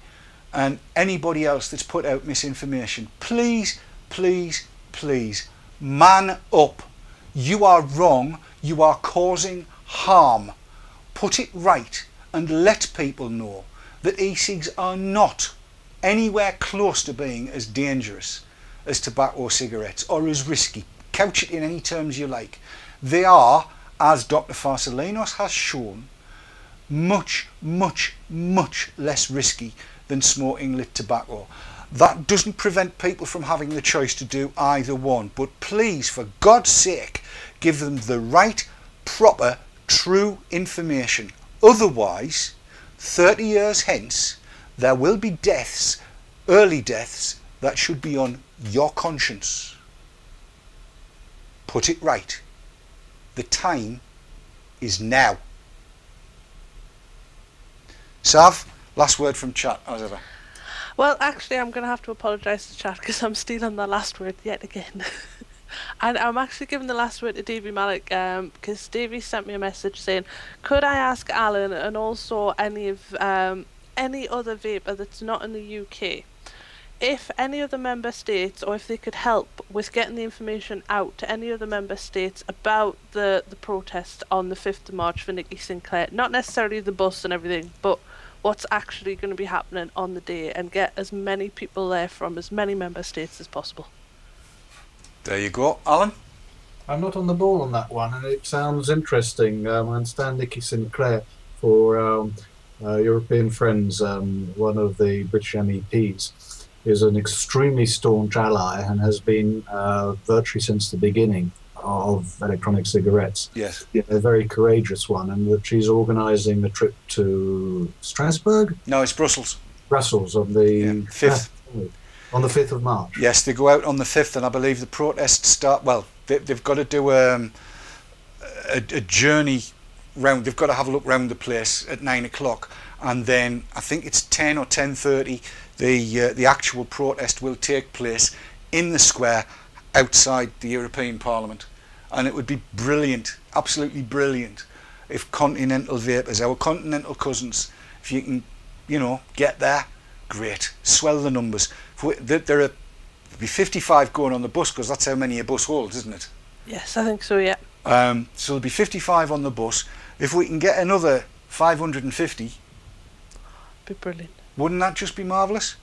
and anybody else that's put out misinformation, please, please, please, man up. You are wrong. You are causing harm. Put it right and let people know that e-cigs are not anywhere close to being as dangerous as tobacco or cigarettes or as risky. Couch it in any terms you like. They are as Dr. Farsalinos has shown, much, much, much less risky than smoking lit tobacco. That doesn't prevent people from having the choice to do either one, but please, for God's sake, give them the right, proper, true information. Otherwise, 30 years hence, there will be deaths, early deaths, that should be on your conscience. Put it right. The time is now. Sav, last word from chat, oh, as ever. Well, actually, I'm going to have to apologise to chat because I'm stealing the last word yet again. and I'm actually giving the last word to Davy Malik because um, sent me a message saying, could I ask Alan and also any of um, any other vaper that's not in the UK, if any other member states or if they could help with getting the information out to any other member states about the, the protest on the 5th of March for Nikki Sinclair, not necessarily the bus and everything, but what's actually going to be happening on the day and get as many people there from as many member states as possible. There you go, Alan. I'm not on the ball on that one, and it sounds interesting. Um, I understand Nikki Sinclair for um, uh, European Friends, um, one of the British MEPs, is an extremely staunch ally and has been uh, virtually since the beginning of electronic cigarettes. Yes. A very courageous one, and that she's organising a trip to Strasbourg, No, it's Brussels. Brussels, on the Yeah, fifth. On the fifth of March. Yes, they go out on the 5th, and I believe the protests start. Well, they, they've got to do um, a, a journey round. They've got to have a look round the place at nine o'clock, and then I think it's ten or ten thirty. The uh, the actual protest will take place in the square outside the European Parliament, and it would be brilliant, absolutely brilliant, if continental vapers, our continental cousins, if you can, you know, get there, great, swell the numbers. If we- There there are be 55 going on the bus because that's how many a bus holds, isn't it? Yes, I think so, yeah. Um, so there'll be 55 on the bus. If we can get another 550, Be brilliant. wouldn't that just be marvellous?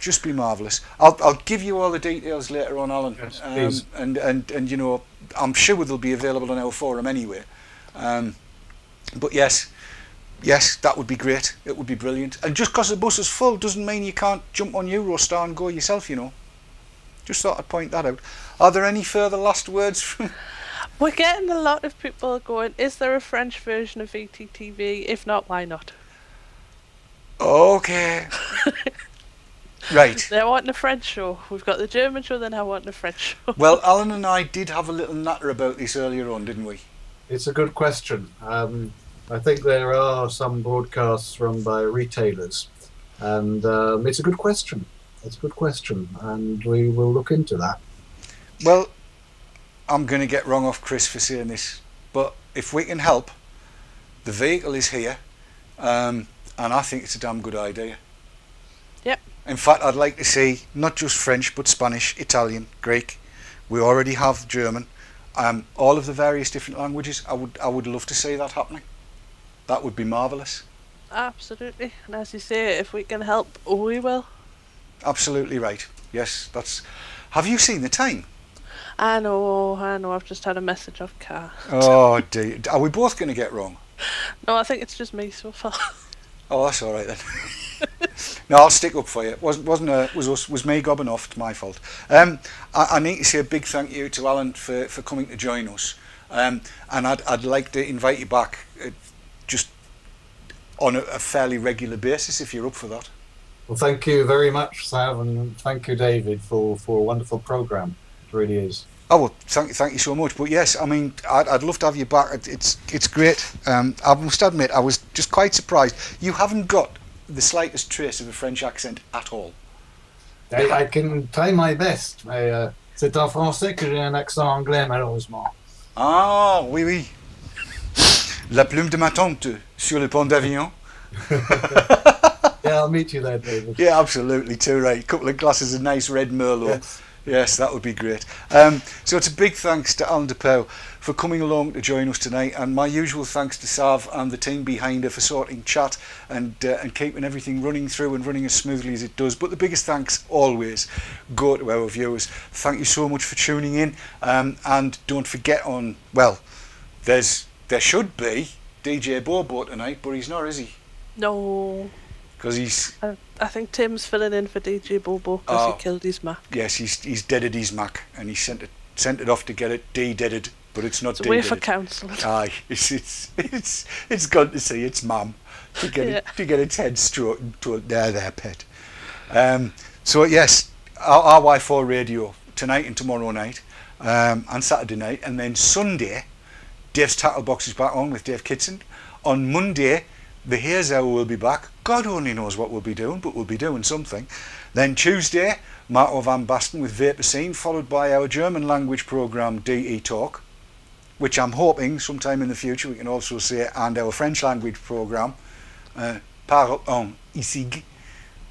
Just be marvellous. I'll, I'll give you all the details later on, Alan. Yes, um, please. and, and, and, you know, I'm sure they'll be available on our forum anyway. Um, but yes, yes, that would be great. It would be brilliant. And just because the bus is full doesn't mean you can't jump on Eurostar and go yourself, you know. Just thought I'd point that out. Are there any further last words from We're getting a lot of people going, is there a French version of VTTV? If not, why not? Okay. right. They're wanting a French show. We've got the German show, they're now wanting a French show. Well, Alan and I did have a little natter about this earlier on, didn't we? It's a good question. Um, I think there are some broadcasts run by retailers, and um, it's a good question. It's a good question, and we will look into that. Well, I'm going to get wrong off Chris for saying this, but if we can help, the vehicle is here, um, and I think it's a damn good idea. Yep. In fact, I'd like to see not just French, but Spanish, Italian, Greek. We already have German. Um, all of the various different languages. I would, I would love to see that happening. That would be marvellous. Absolutely. And as you say, if we can help, we will. Absolutely right. Yes, that's. Have you seen the time? I know, I know, I've just had a message off car. Oh, dear. Are we both going to get wrong? No, I think it's just me so far. Oh, that's all right then. no, I'll stick up for you. It wasn't wasn't a, was us, was me gobbing off. It's my fault. Um, I, I need to say a big thank you to Alan for, for coming to join us. Um, and I'd I'd like to invite you back, uh, on a, a fairly regular basis if you're up for that. Well, thank you very much, Sav, and thank you, David, for, for a wonderful program. It really is. Oh well, thank you, thank you so much. But yes, I mean, I'd, I'd love to have you back. It's it's great. Um, I must admit, I was just quite surprised. You haven't got the slightest trace of a French accent at all. I, I can try my best, euh, c'est en français que j'ai un accent anglais, malheureusement. Ah oui oui. La plume de ma tante sur le pont d'Avignon. Yeah, I'll meet you there, David. Yeah, absolutely. Too right. A couple of glasses of nice red Merlot. Yes. Yes, that would be great. Um, so it's a big thanks to Alan Depauw for coming along to join us tonight, and my usual thanks to Sav and the team behind her for sorting chat and uh, and keeping everything running through and running as smoothly as it does. But the biggest thanks always go to our viewers. Thank you so much for tuning in, um, and don't forget on well, there's there should be DJ Bobo tonight, but he's not, is he? No, Because he's I, I think Tim's filling in for DJ Bobo because Oh. he killed his Mac. yes, he's he's deaded his Mac, and he sent it sent it off to get it de-deaded, but it's not It's away for de-deaded. Aye, it's it's it's it's gone to see its mum to get Yeah. it to get its head stroked to there there pet. Um, so yes, our, our Y4 radio tonight and tomorrow night, um, and Saturday night, and then Sunday, Dave's tackle box is back on with Dave Kitson. On Monday, the Hares Hour will be back. God only knows what we'll be doing, but we'll be doing something. Then Tuesday, Marco van Basten with Vapor Scene, followed by our German language program DE Talk which I'm hoping sometime in the future we can also see, and our French language program, uh, Parle en Isig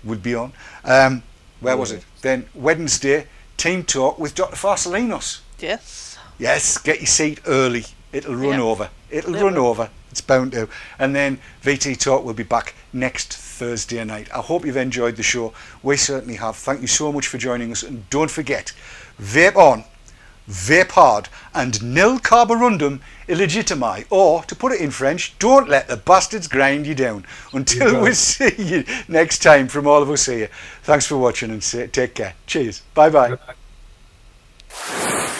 would be on. Um, where was it? Then Wednesday, Team Talk with Dr. Farsalinos. Yes. Yes, get your seat early. It'll run Yeah. over. It'll It run will. over. It's bound to. And then VT Talk will be back next Thursday night. I hope you've enjoyed the show. We certainly have. Thank you so much for joining us. And don't forget, vape on, vape hard, and nil carborundum illegitimi. Or, to put it in French, don't let the bastards grind you down. Until got we see you next time from all of us here. Thanks for watching and say, take care. Cheers. Bye bye. Bye.